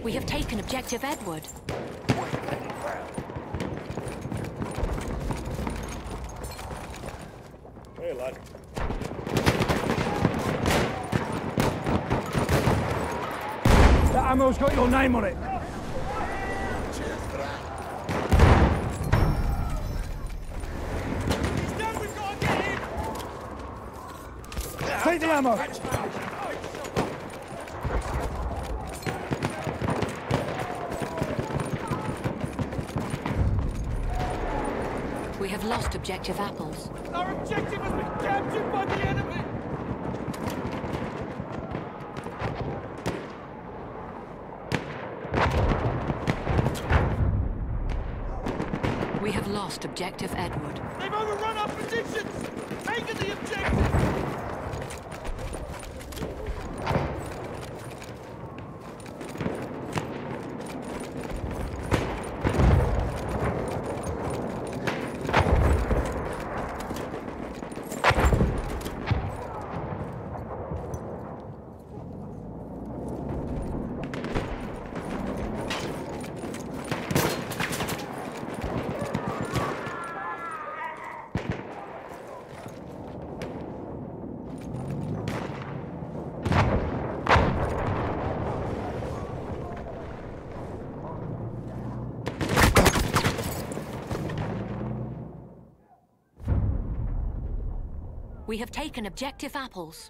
We have taken objective Edward. Hey, lad. That ammo's got your name on it. Take the ammo. We have lost objective apples. Our objective has been captured by the enemy! We have lost objective Edward. They've overrun our positions! Taken the objective! We have taken objective apples.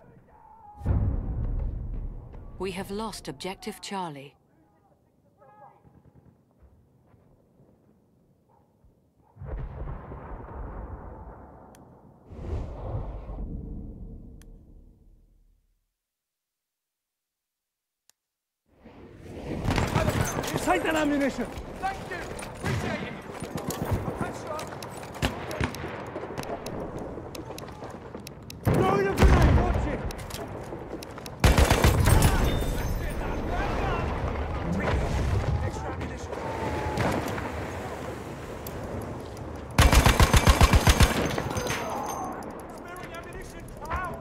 We have lost objective Charlie. Take that ammunition. Thank you! Appreciate it! I'll patch you up. Throw the grenade. Watch it. Extra ammunition. Sparing ammunition! I'm out!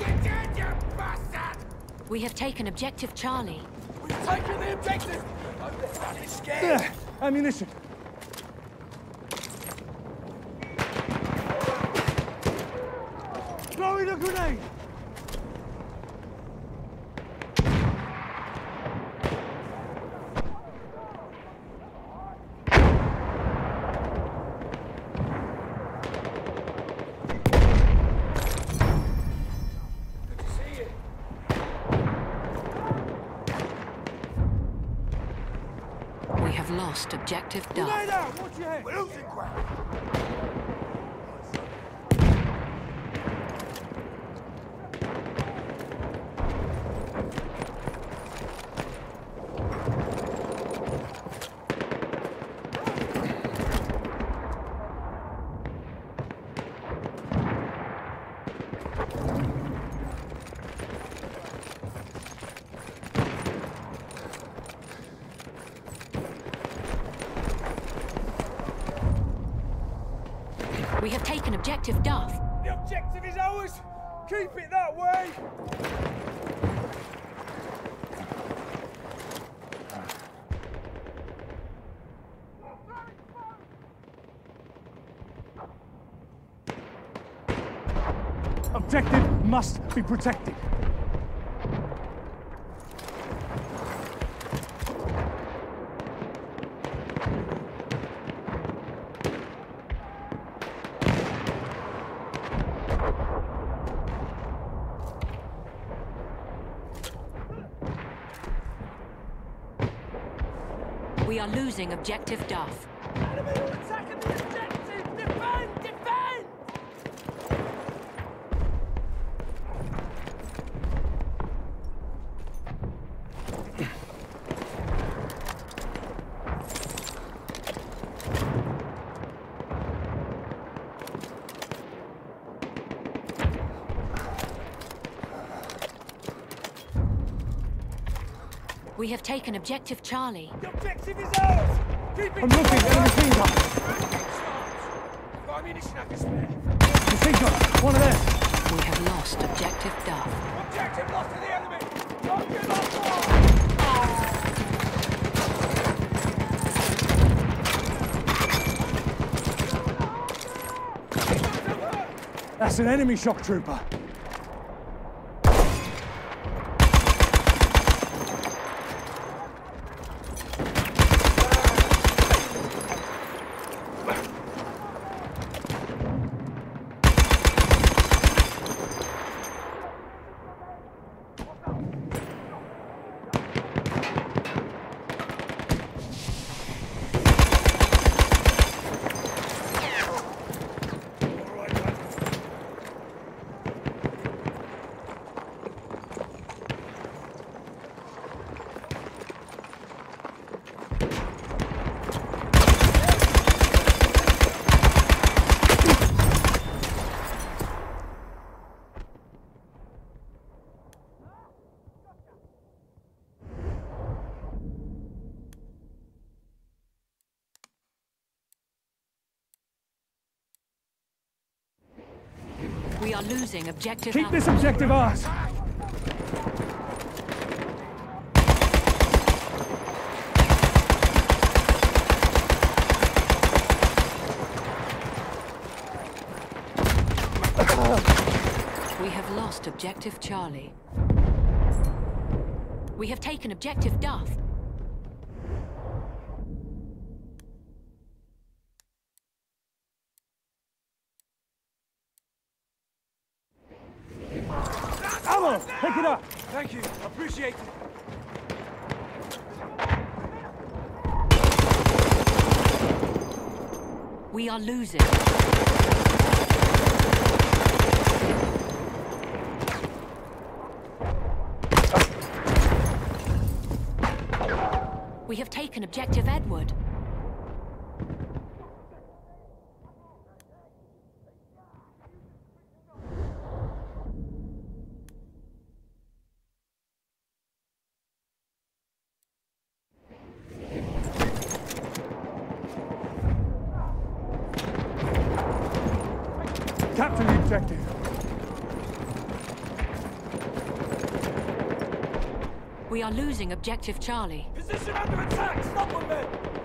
Get dead, you bastard! We have taken objective Charlie. We've taken the objective! I'm bloody scared! There. Ammunition. Throw in a grenade. Good to see you. We have your head. We're losing ground! We have taken objective Duff. The objective is ours! Keep it that way! Objective must be protected. We are losing objective Duff. Enemy are attacking the objective! Defend! Defend! We have taken objective Charlie. The objective is ours! Keep it I'm looking, enemy team gun. I've got ammunition I can spare. Machine gun, one of them. We have lost objective Duff. Objective lost to the enemy! Don't give up! That's an enemy shock trooper. Are losing objective Keep this objective ours. We have lost objective Charlie. We have taken objective Duff. Ammo! Pick it up! Thank you, appreciate it. We are losing. We have taken objective Edward. Capture the objective. We are losing objective Charlie. Position under attack! Stop them, men!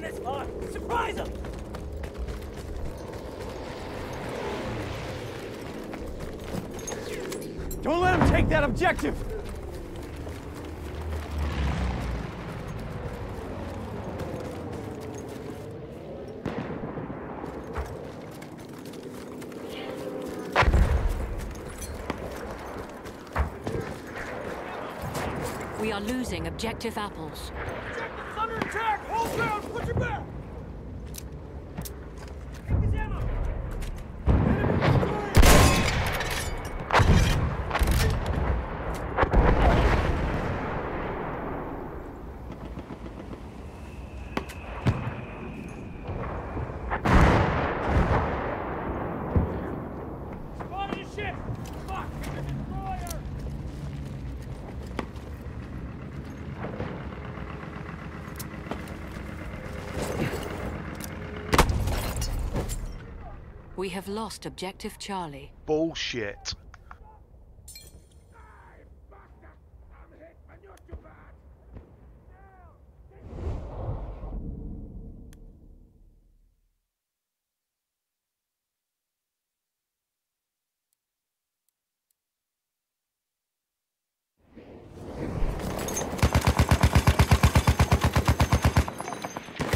This far. Surprise them! Don't let him take that objective! We are losing objective apples. Under attack! Hold ground! Put your back! Take this ammo! Spotted a ship! Fuck! It's a destroyer! We have lost objective Charlie. Bullshit.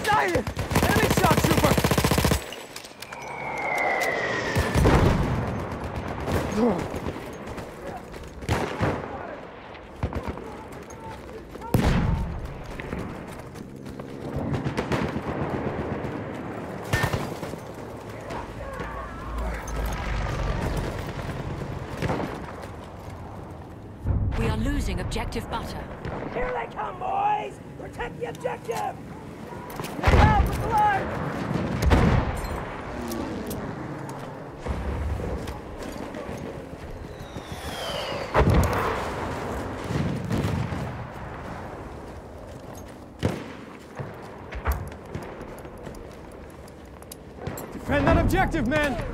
Diet! Enemy shock trooper! We are losing objective butter. Here they come, boys! Protect the objective! Get out with blood! Defend that objective, men!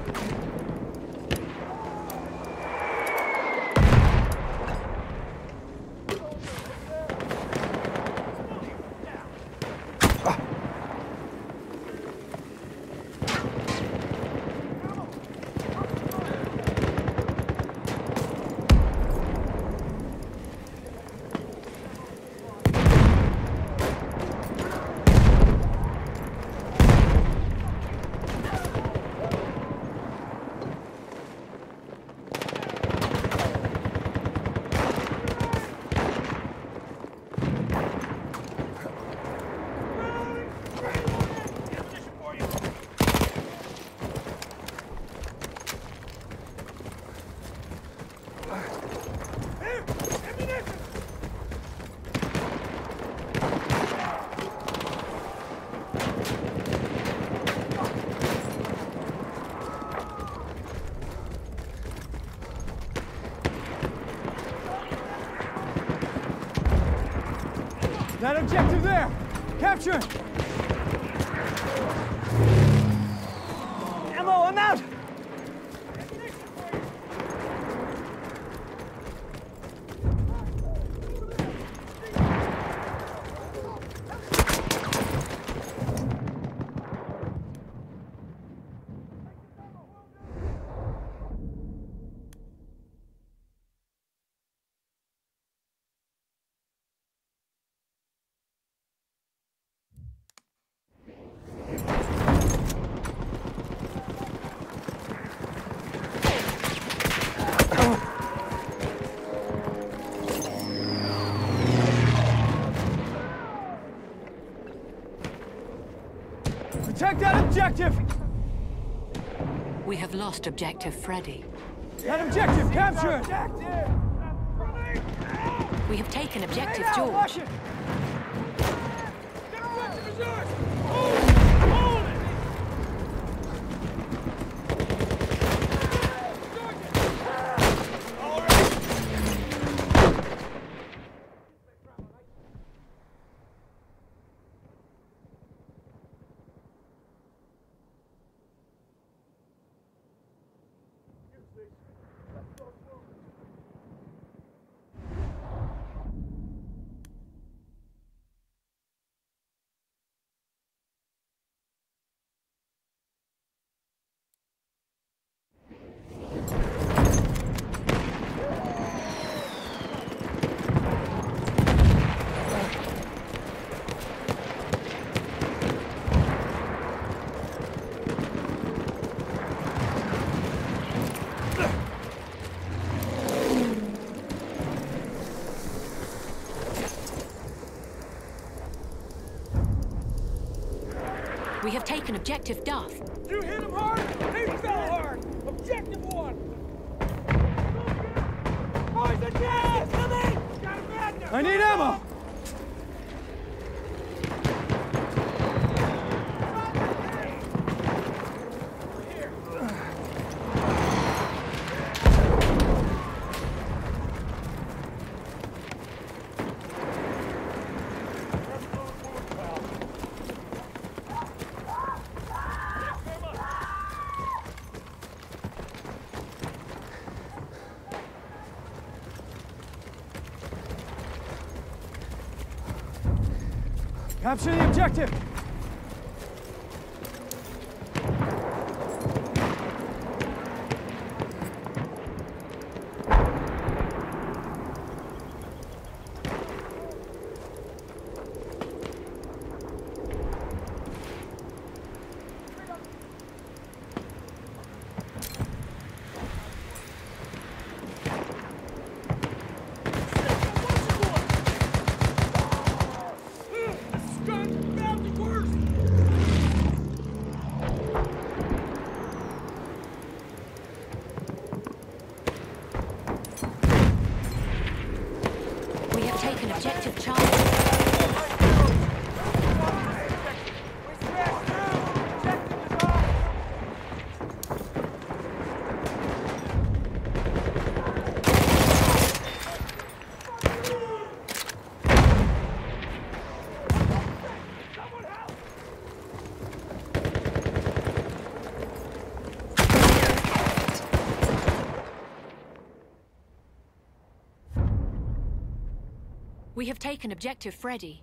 Objective there! Capture! it. Lost objective Freddy. That objective, capture it! We have taken objective George. Have taken objective Duff. You hit him hard, he fell hard. Objective one. Boys, the gas coming! Got a! I need ammo! Capture the objective! Skunk found the worst! We have taken objective Charlie. We have taken objective Freddy.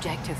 objective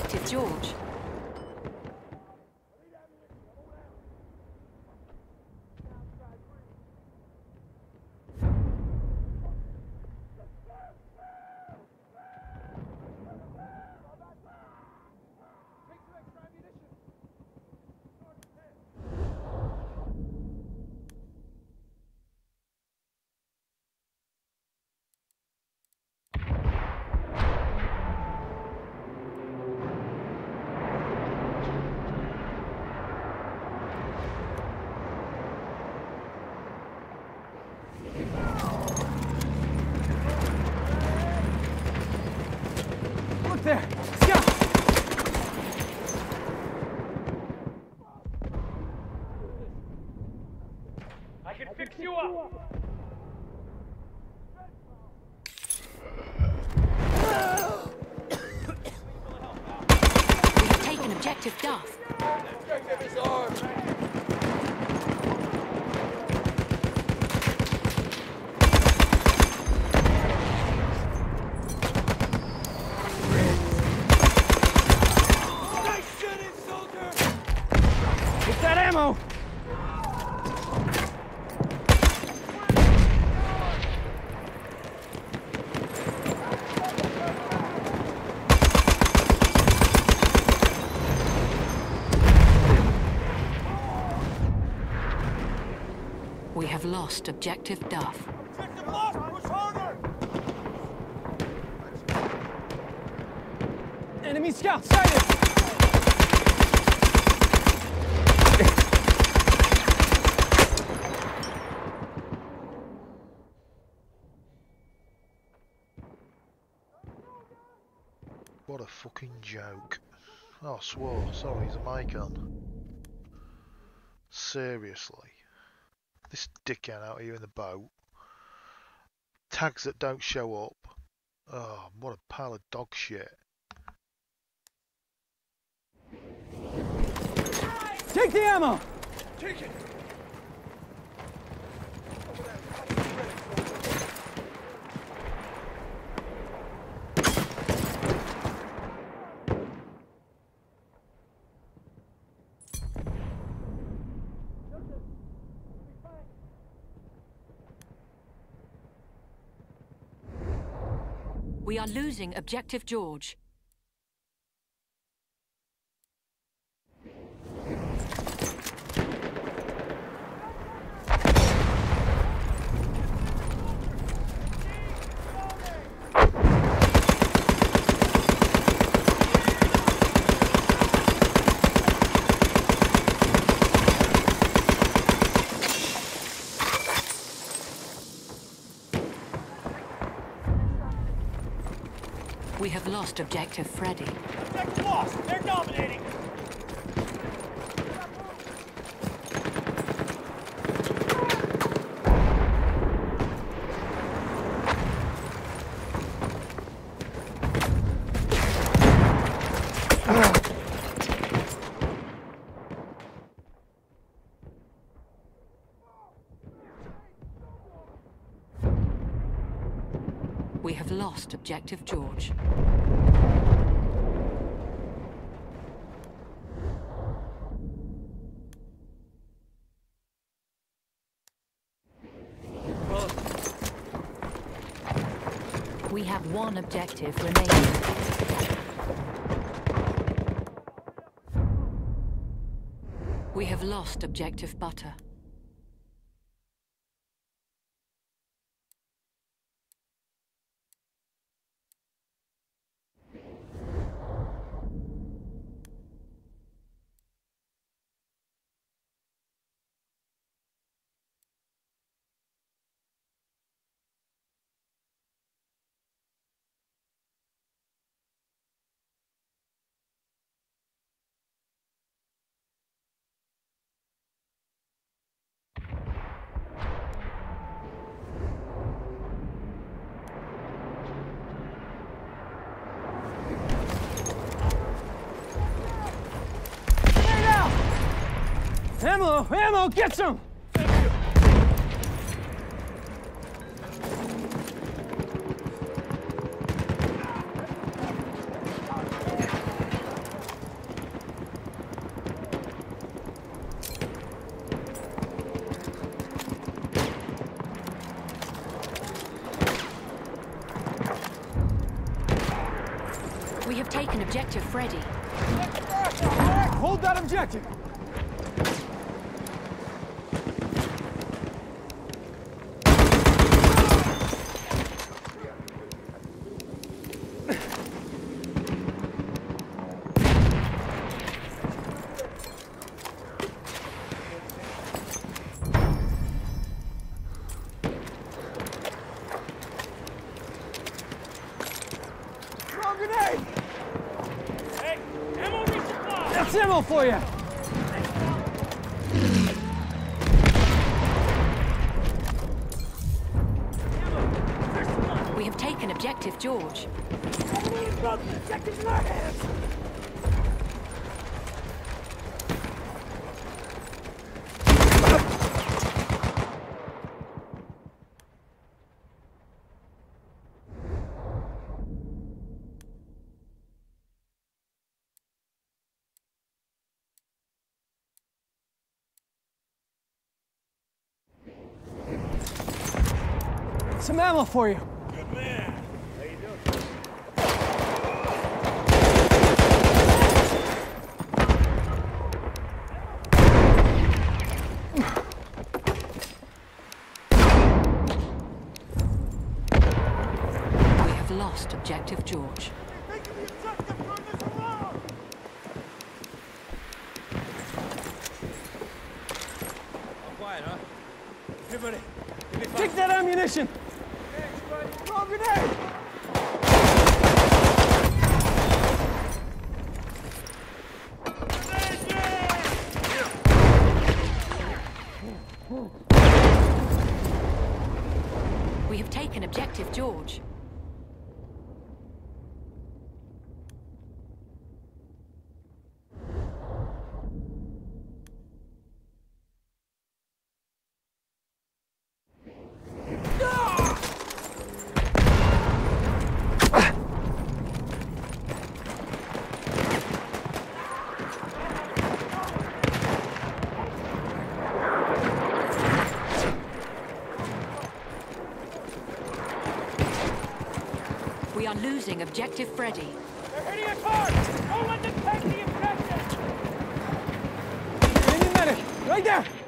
objective George. Look there! Scout! I can fix you up! We have taken objective Duff. Nice shooting, soldier! Take that ammo! We have lost objective Duff. Objective lost! Push harder! Enemy scout sighted! What a fucking joke. Oh, I swore. Sorry, he's a mic on. Seriously. This dickhead out here in the boat. Tags that don't show up. Oh, what a pile of dog shit. Take the ammo! Take it! We are losing objective George. We have lost objective Freddy. Objective lost! They're dominating! We have lost objective George. We have one objective remaining. We have lost objective butter. Ammo! Ammo! Get some! some ammo for you. Good man. We have lost Objective George. losing objective Freddy. They're hitting a car! Don't let them take the! Medic! Right there!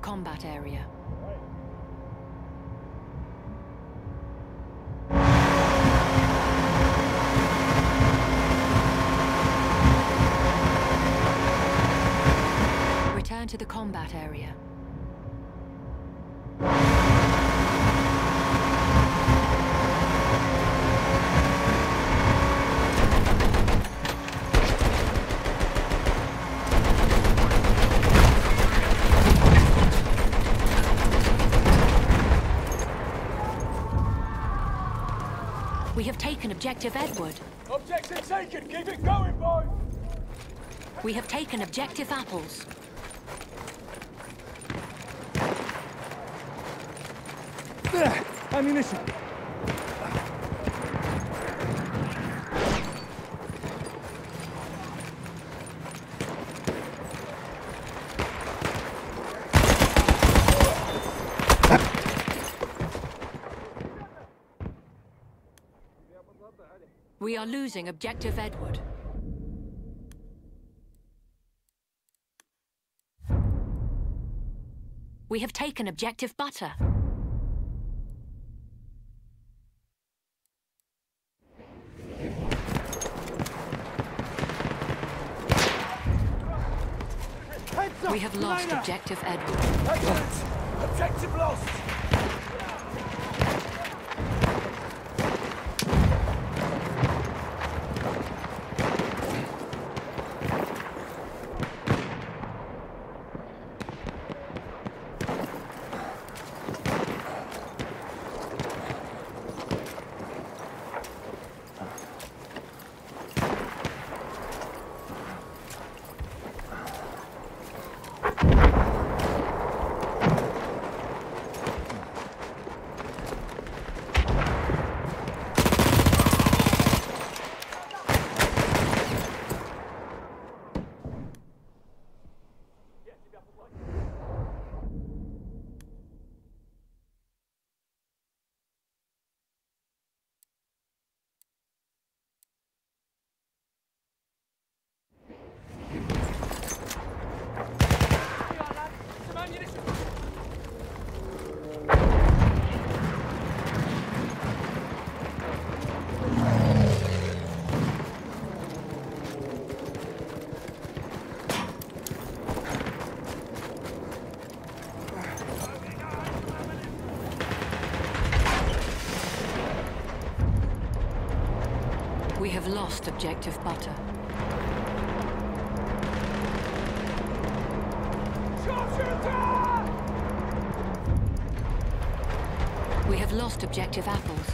Combat area. Return to the combat area. We have taken Objective Edward. Objective taken. Keep it going, boys. We have taken Objective Apples. Ammunition. We are losing Objective Edward. We have taken Objective Butter. We have lost Liner. Objective Edward. Objective lost. Some ammunition. We have lost Objective Butter. Lost Objective Apples.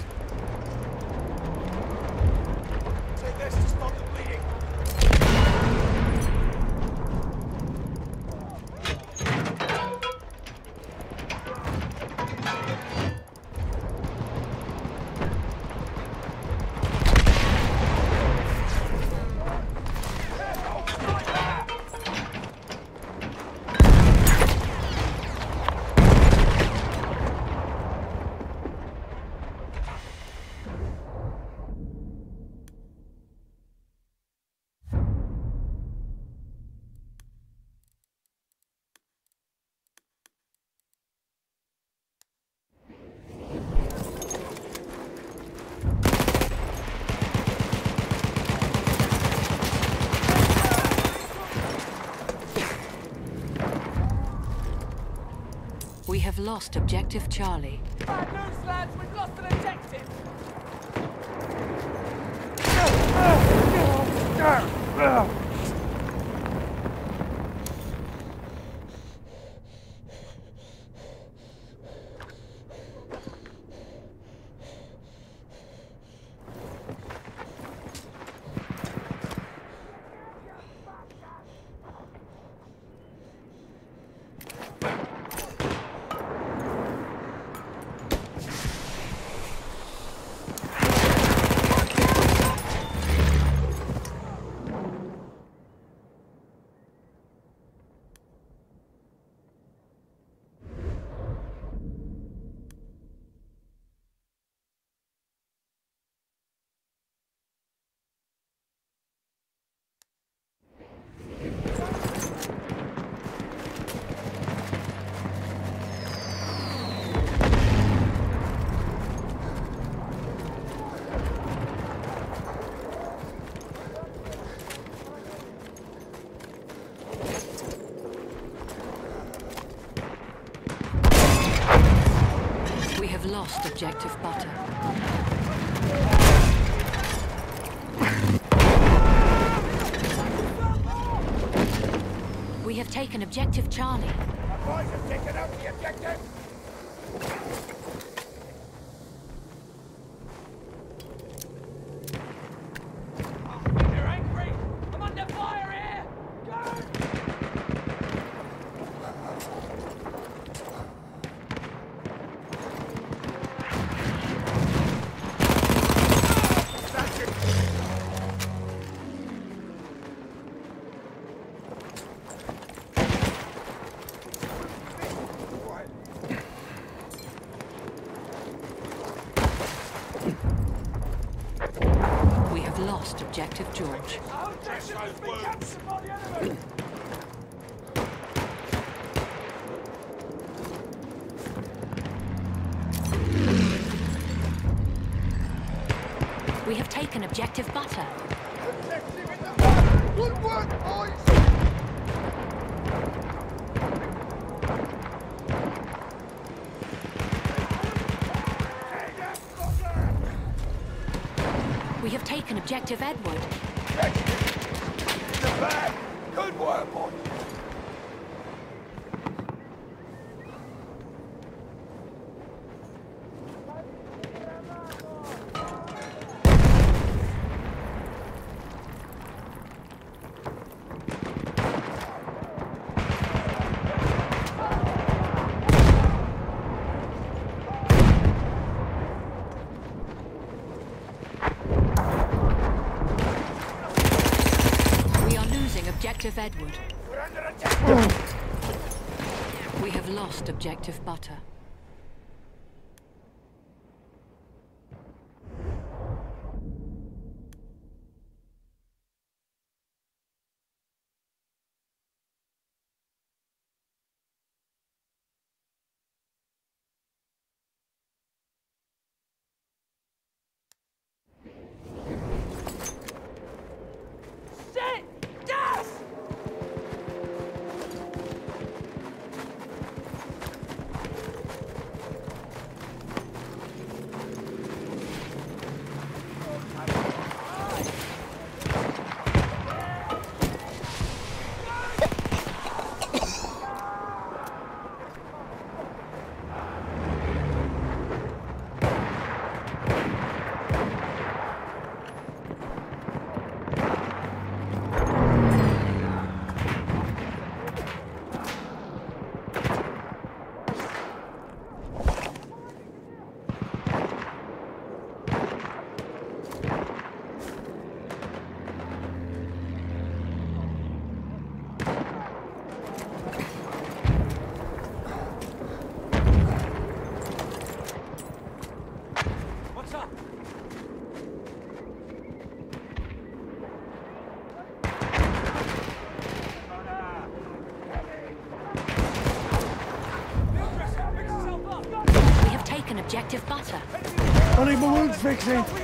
lost objective Charlie. Bad news, lads. We've lost an objective. Uh, uh, uh, lost objective butter. We have taken objective Charlie. The boys have taken out the objective! of Edward. objective Butter. radioactive butter. I need fixing.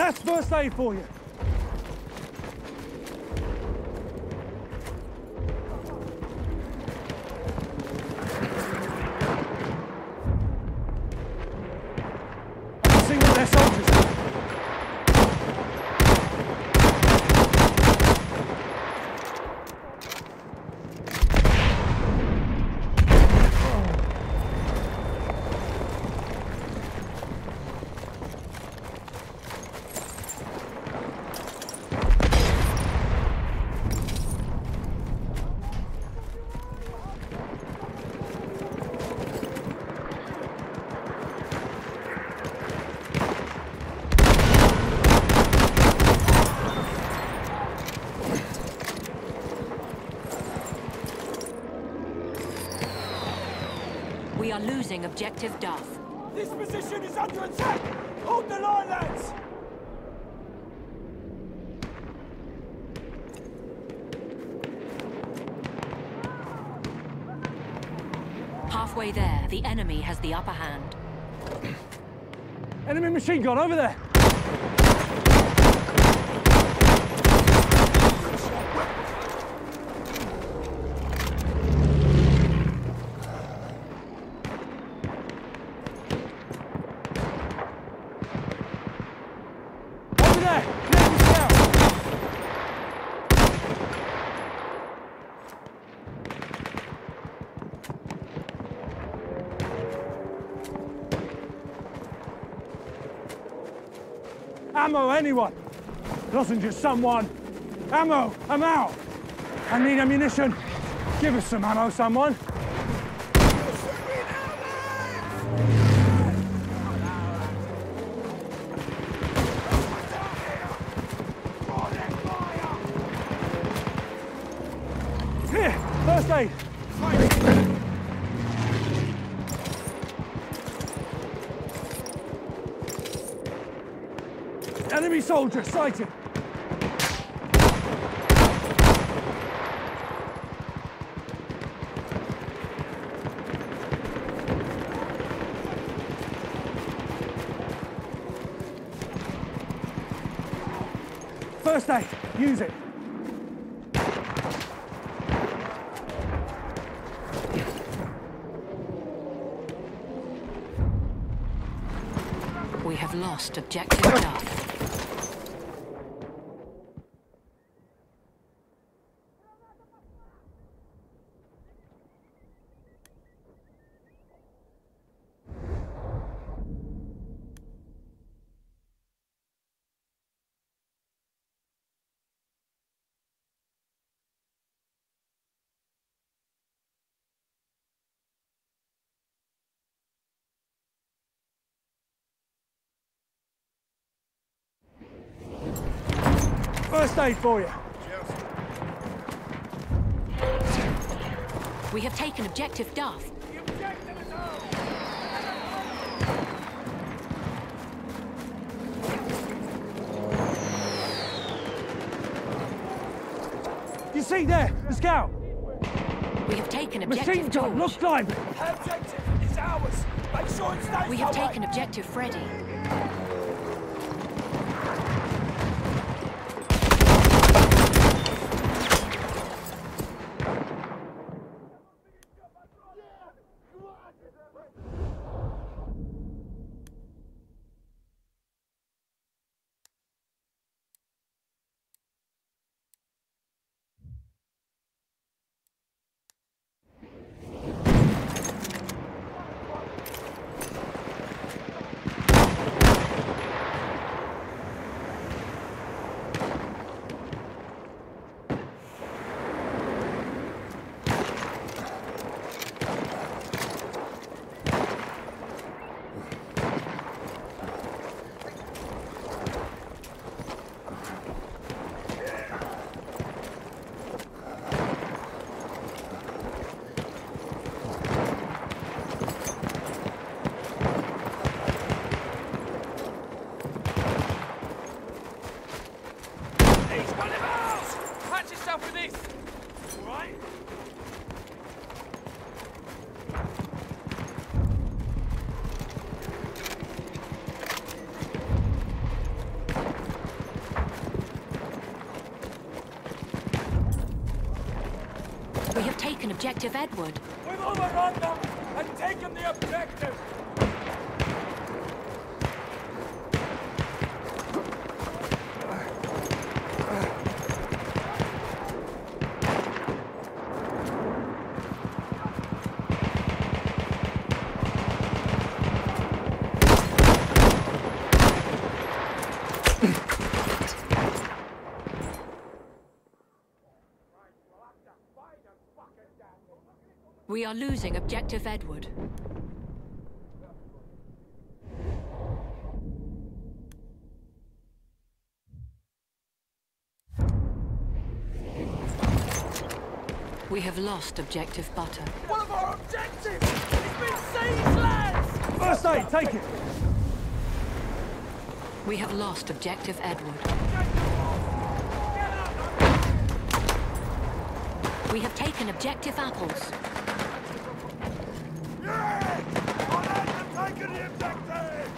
That's first aid for you. I see what their soldiers are. Losing objective Duff. This position is under attack! Hold the line, lads! Halfway there, the enemy has the upper hand. Enemy machine gun over there. Over there. Near the scout. Ammo, anyone. Just someone. Ammo, I'm out. I need ammunition. Give us some ammo, someone. Soldier sighted. First aid, use it. We have lost objective Duff. First aid for you. We have taken objective Duff. You see there, the scout. We have taken objective Machine objective gun, look George. climbing. Our objective is ours! Make sure it stays We have that way. taken objective Freddy. Objective Edward. We've overrun them and taken the objective! We are losing objective Edward. We have lost objective Butter. One of our objectives! It's been seized, lads! First aid, take it. We have lost objective Edward. We have taken objective Apples. Taking the objective!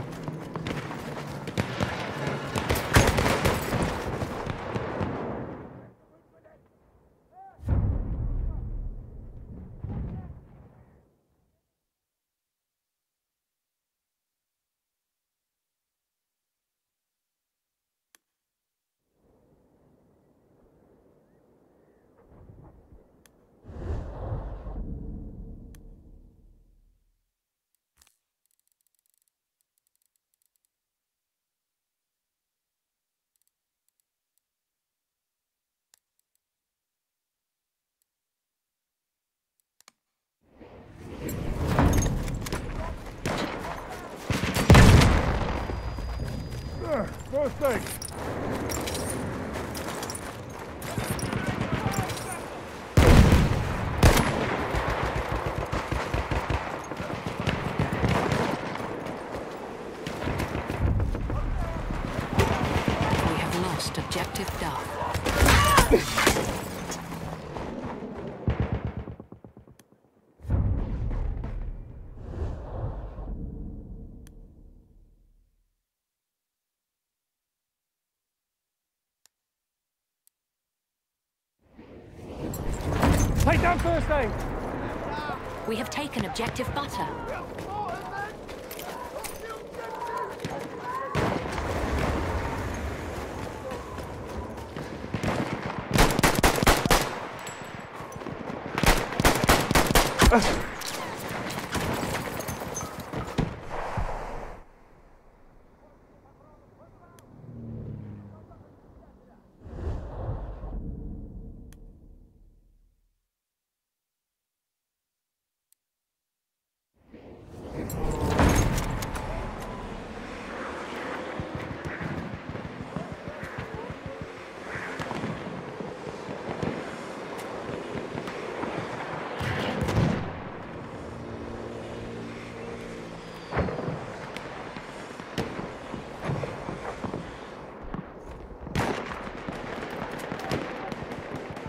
First aid. We have lost objective Duff. Take down first aid. We have taken objective Butter.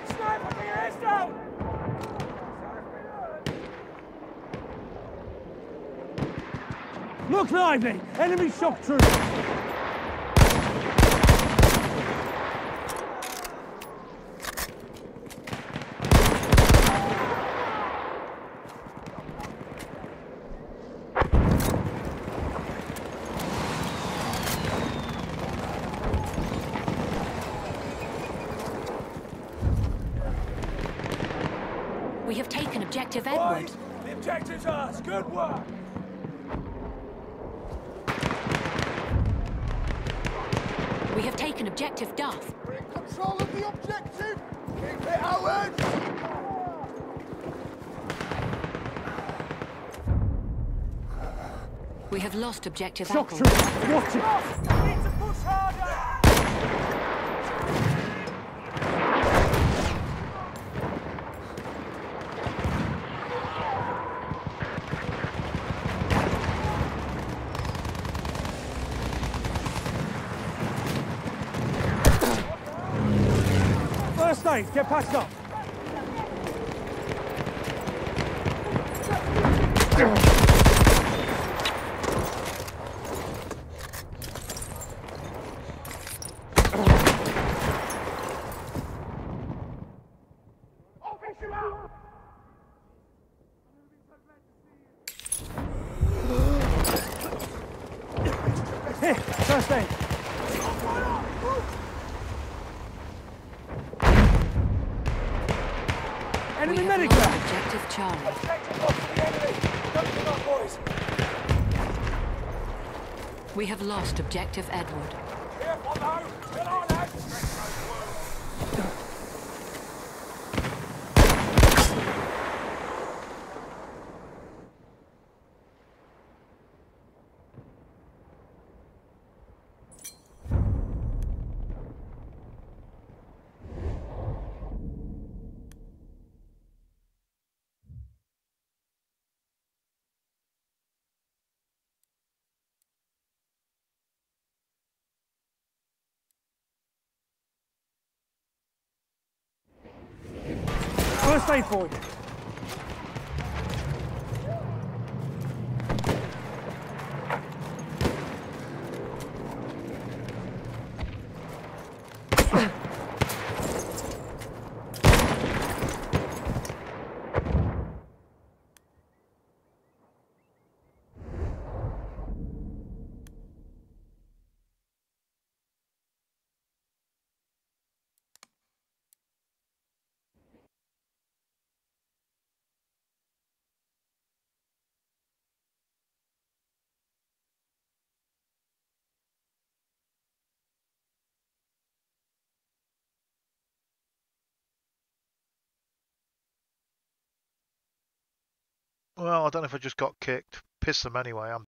Sniper, get your heads down! Lively. Enemy shock troops. We have taken objective Edward. Boys, the objective's ours. Good work! Lost objective Shock troops. Watch it. Need to push harder! First aid. Get patched up. First aid. We Enemy have medic lost there. objective Charlie. Objective off to the enemy. Don't give up, boys. We have lost objective Edward. Aid for you. Well, I don't know if I just got kicked. Piss them anyway. I'm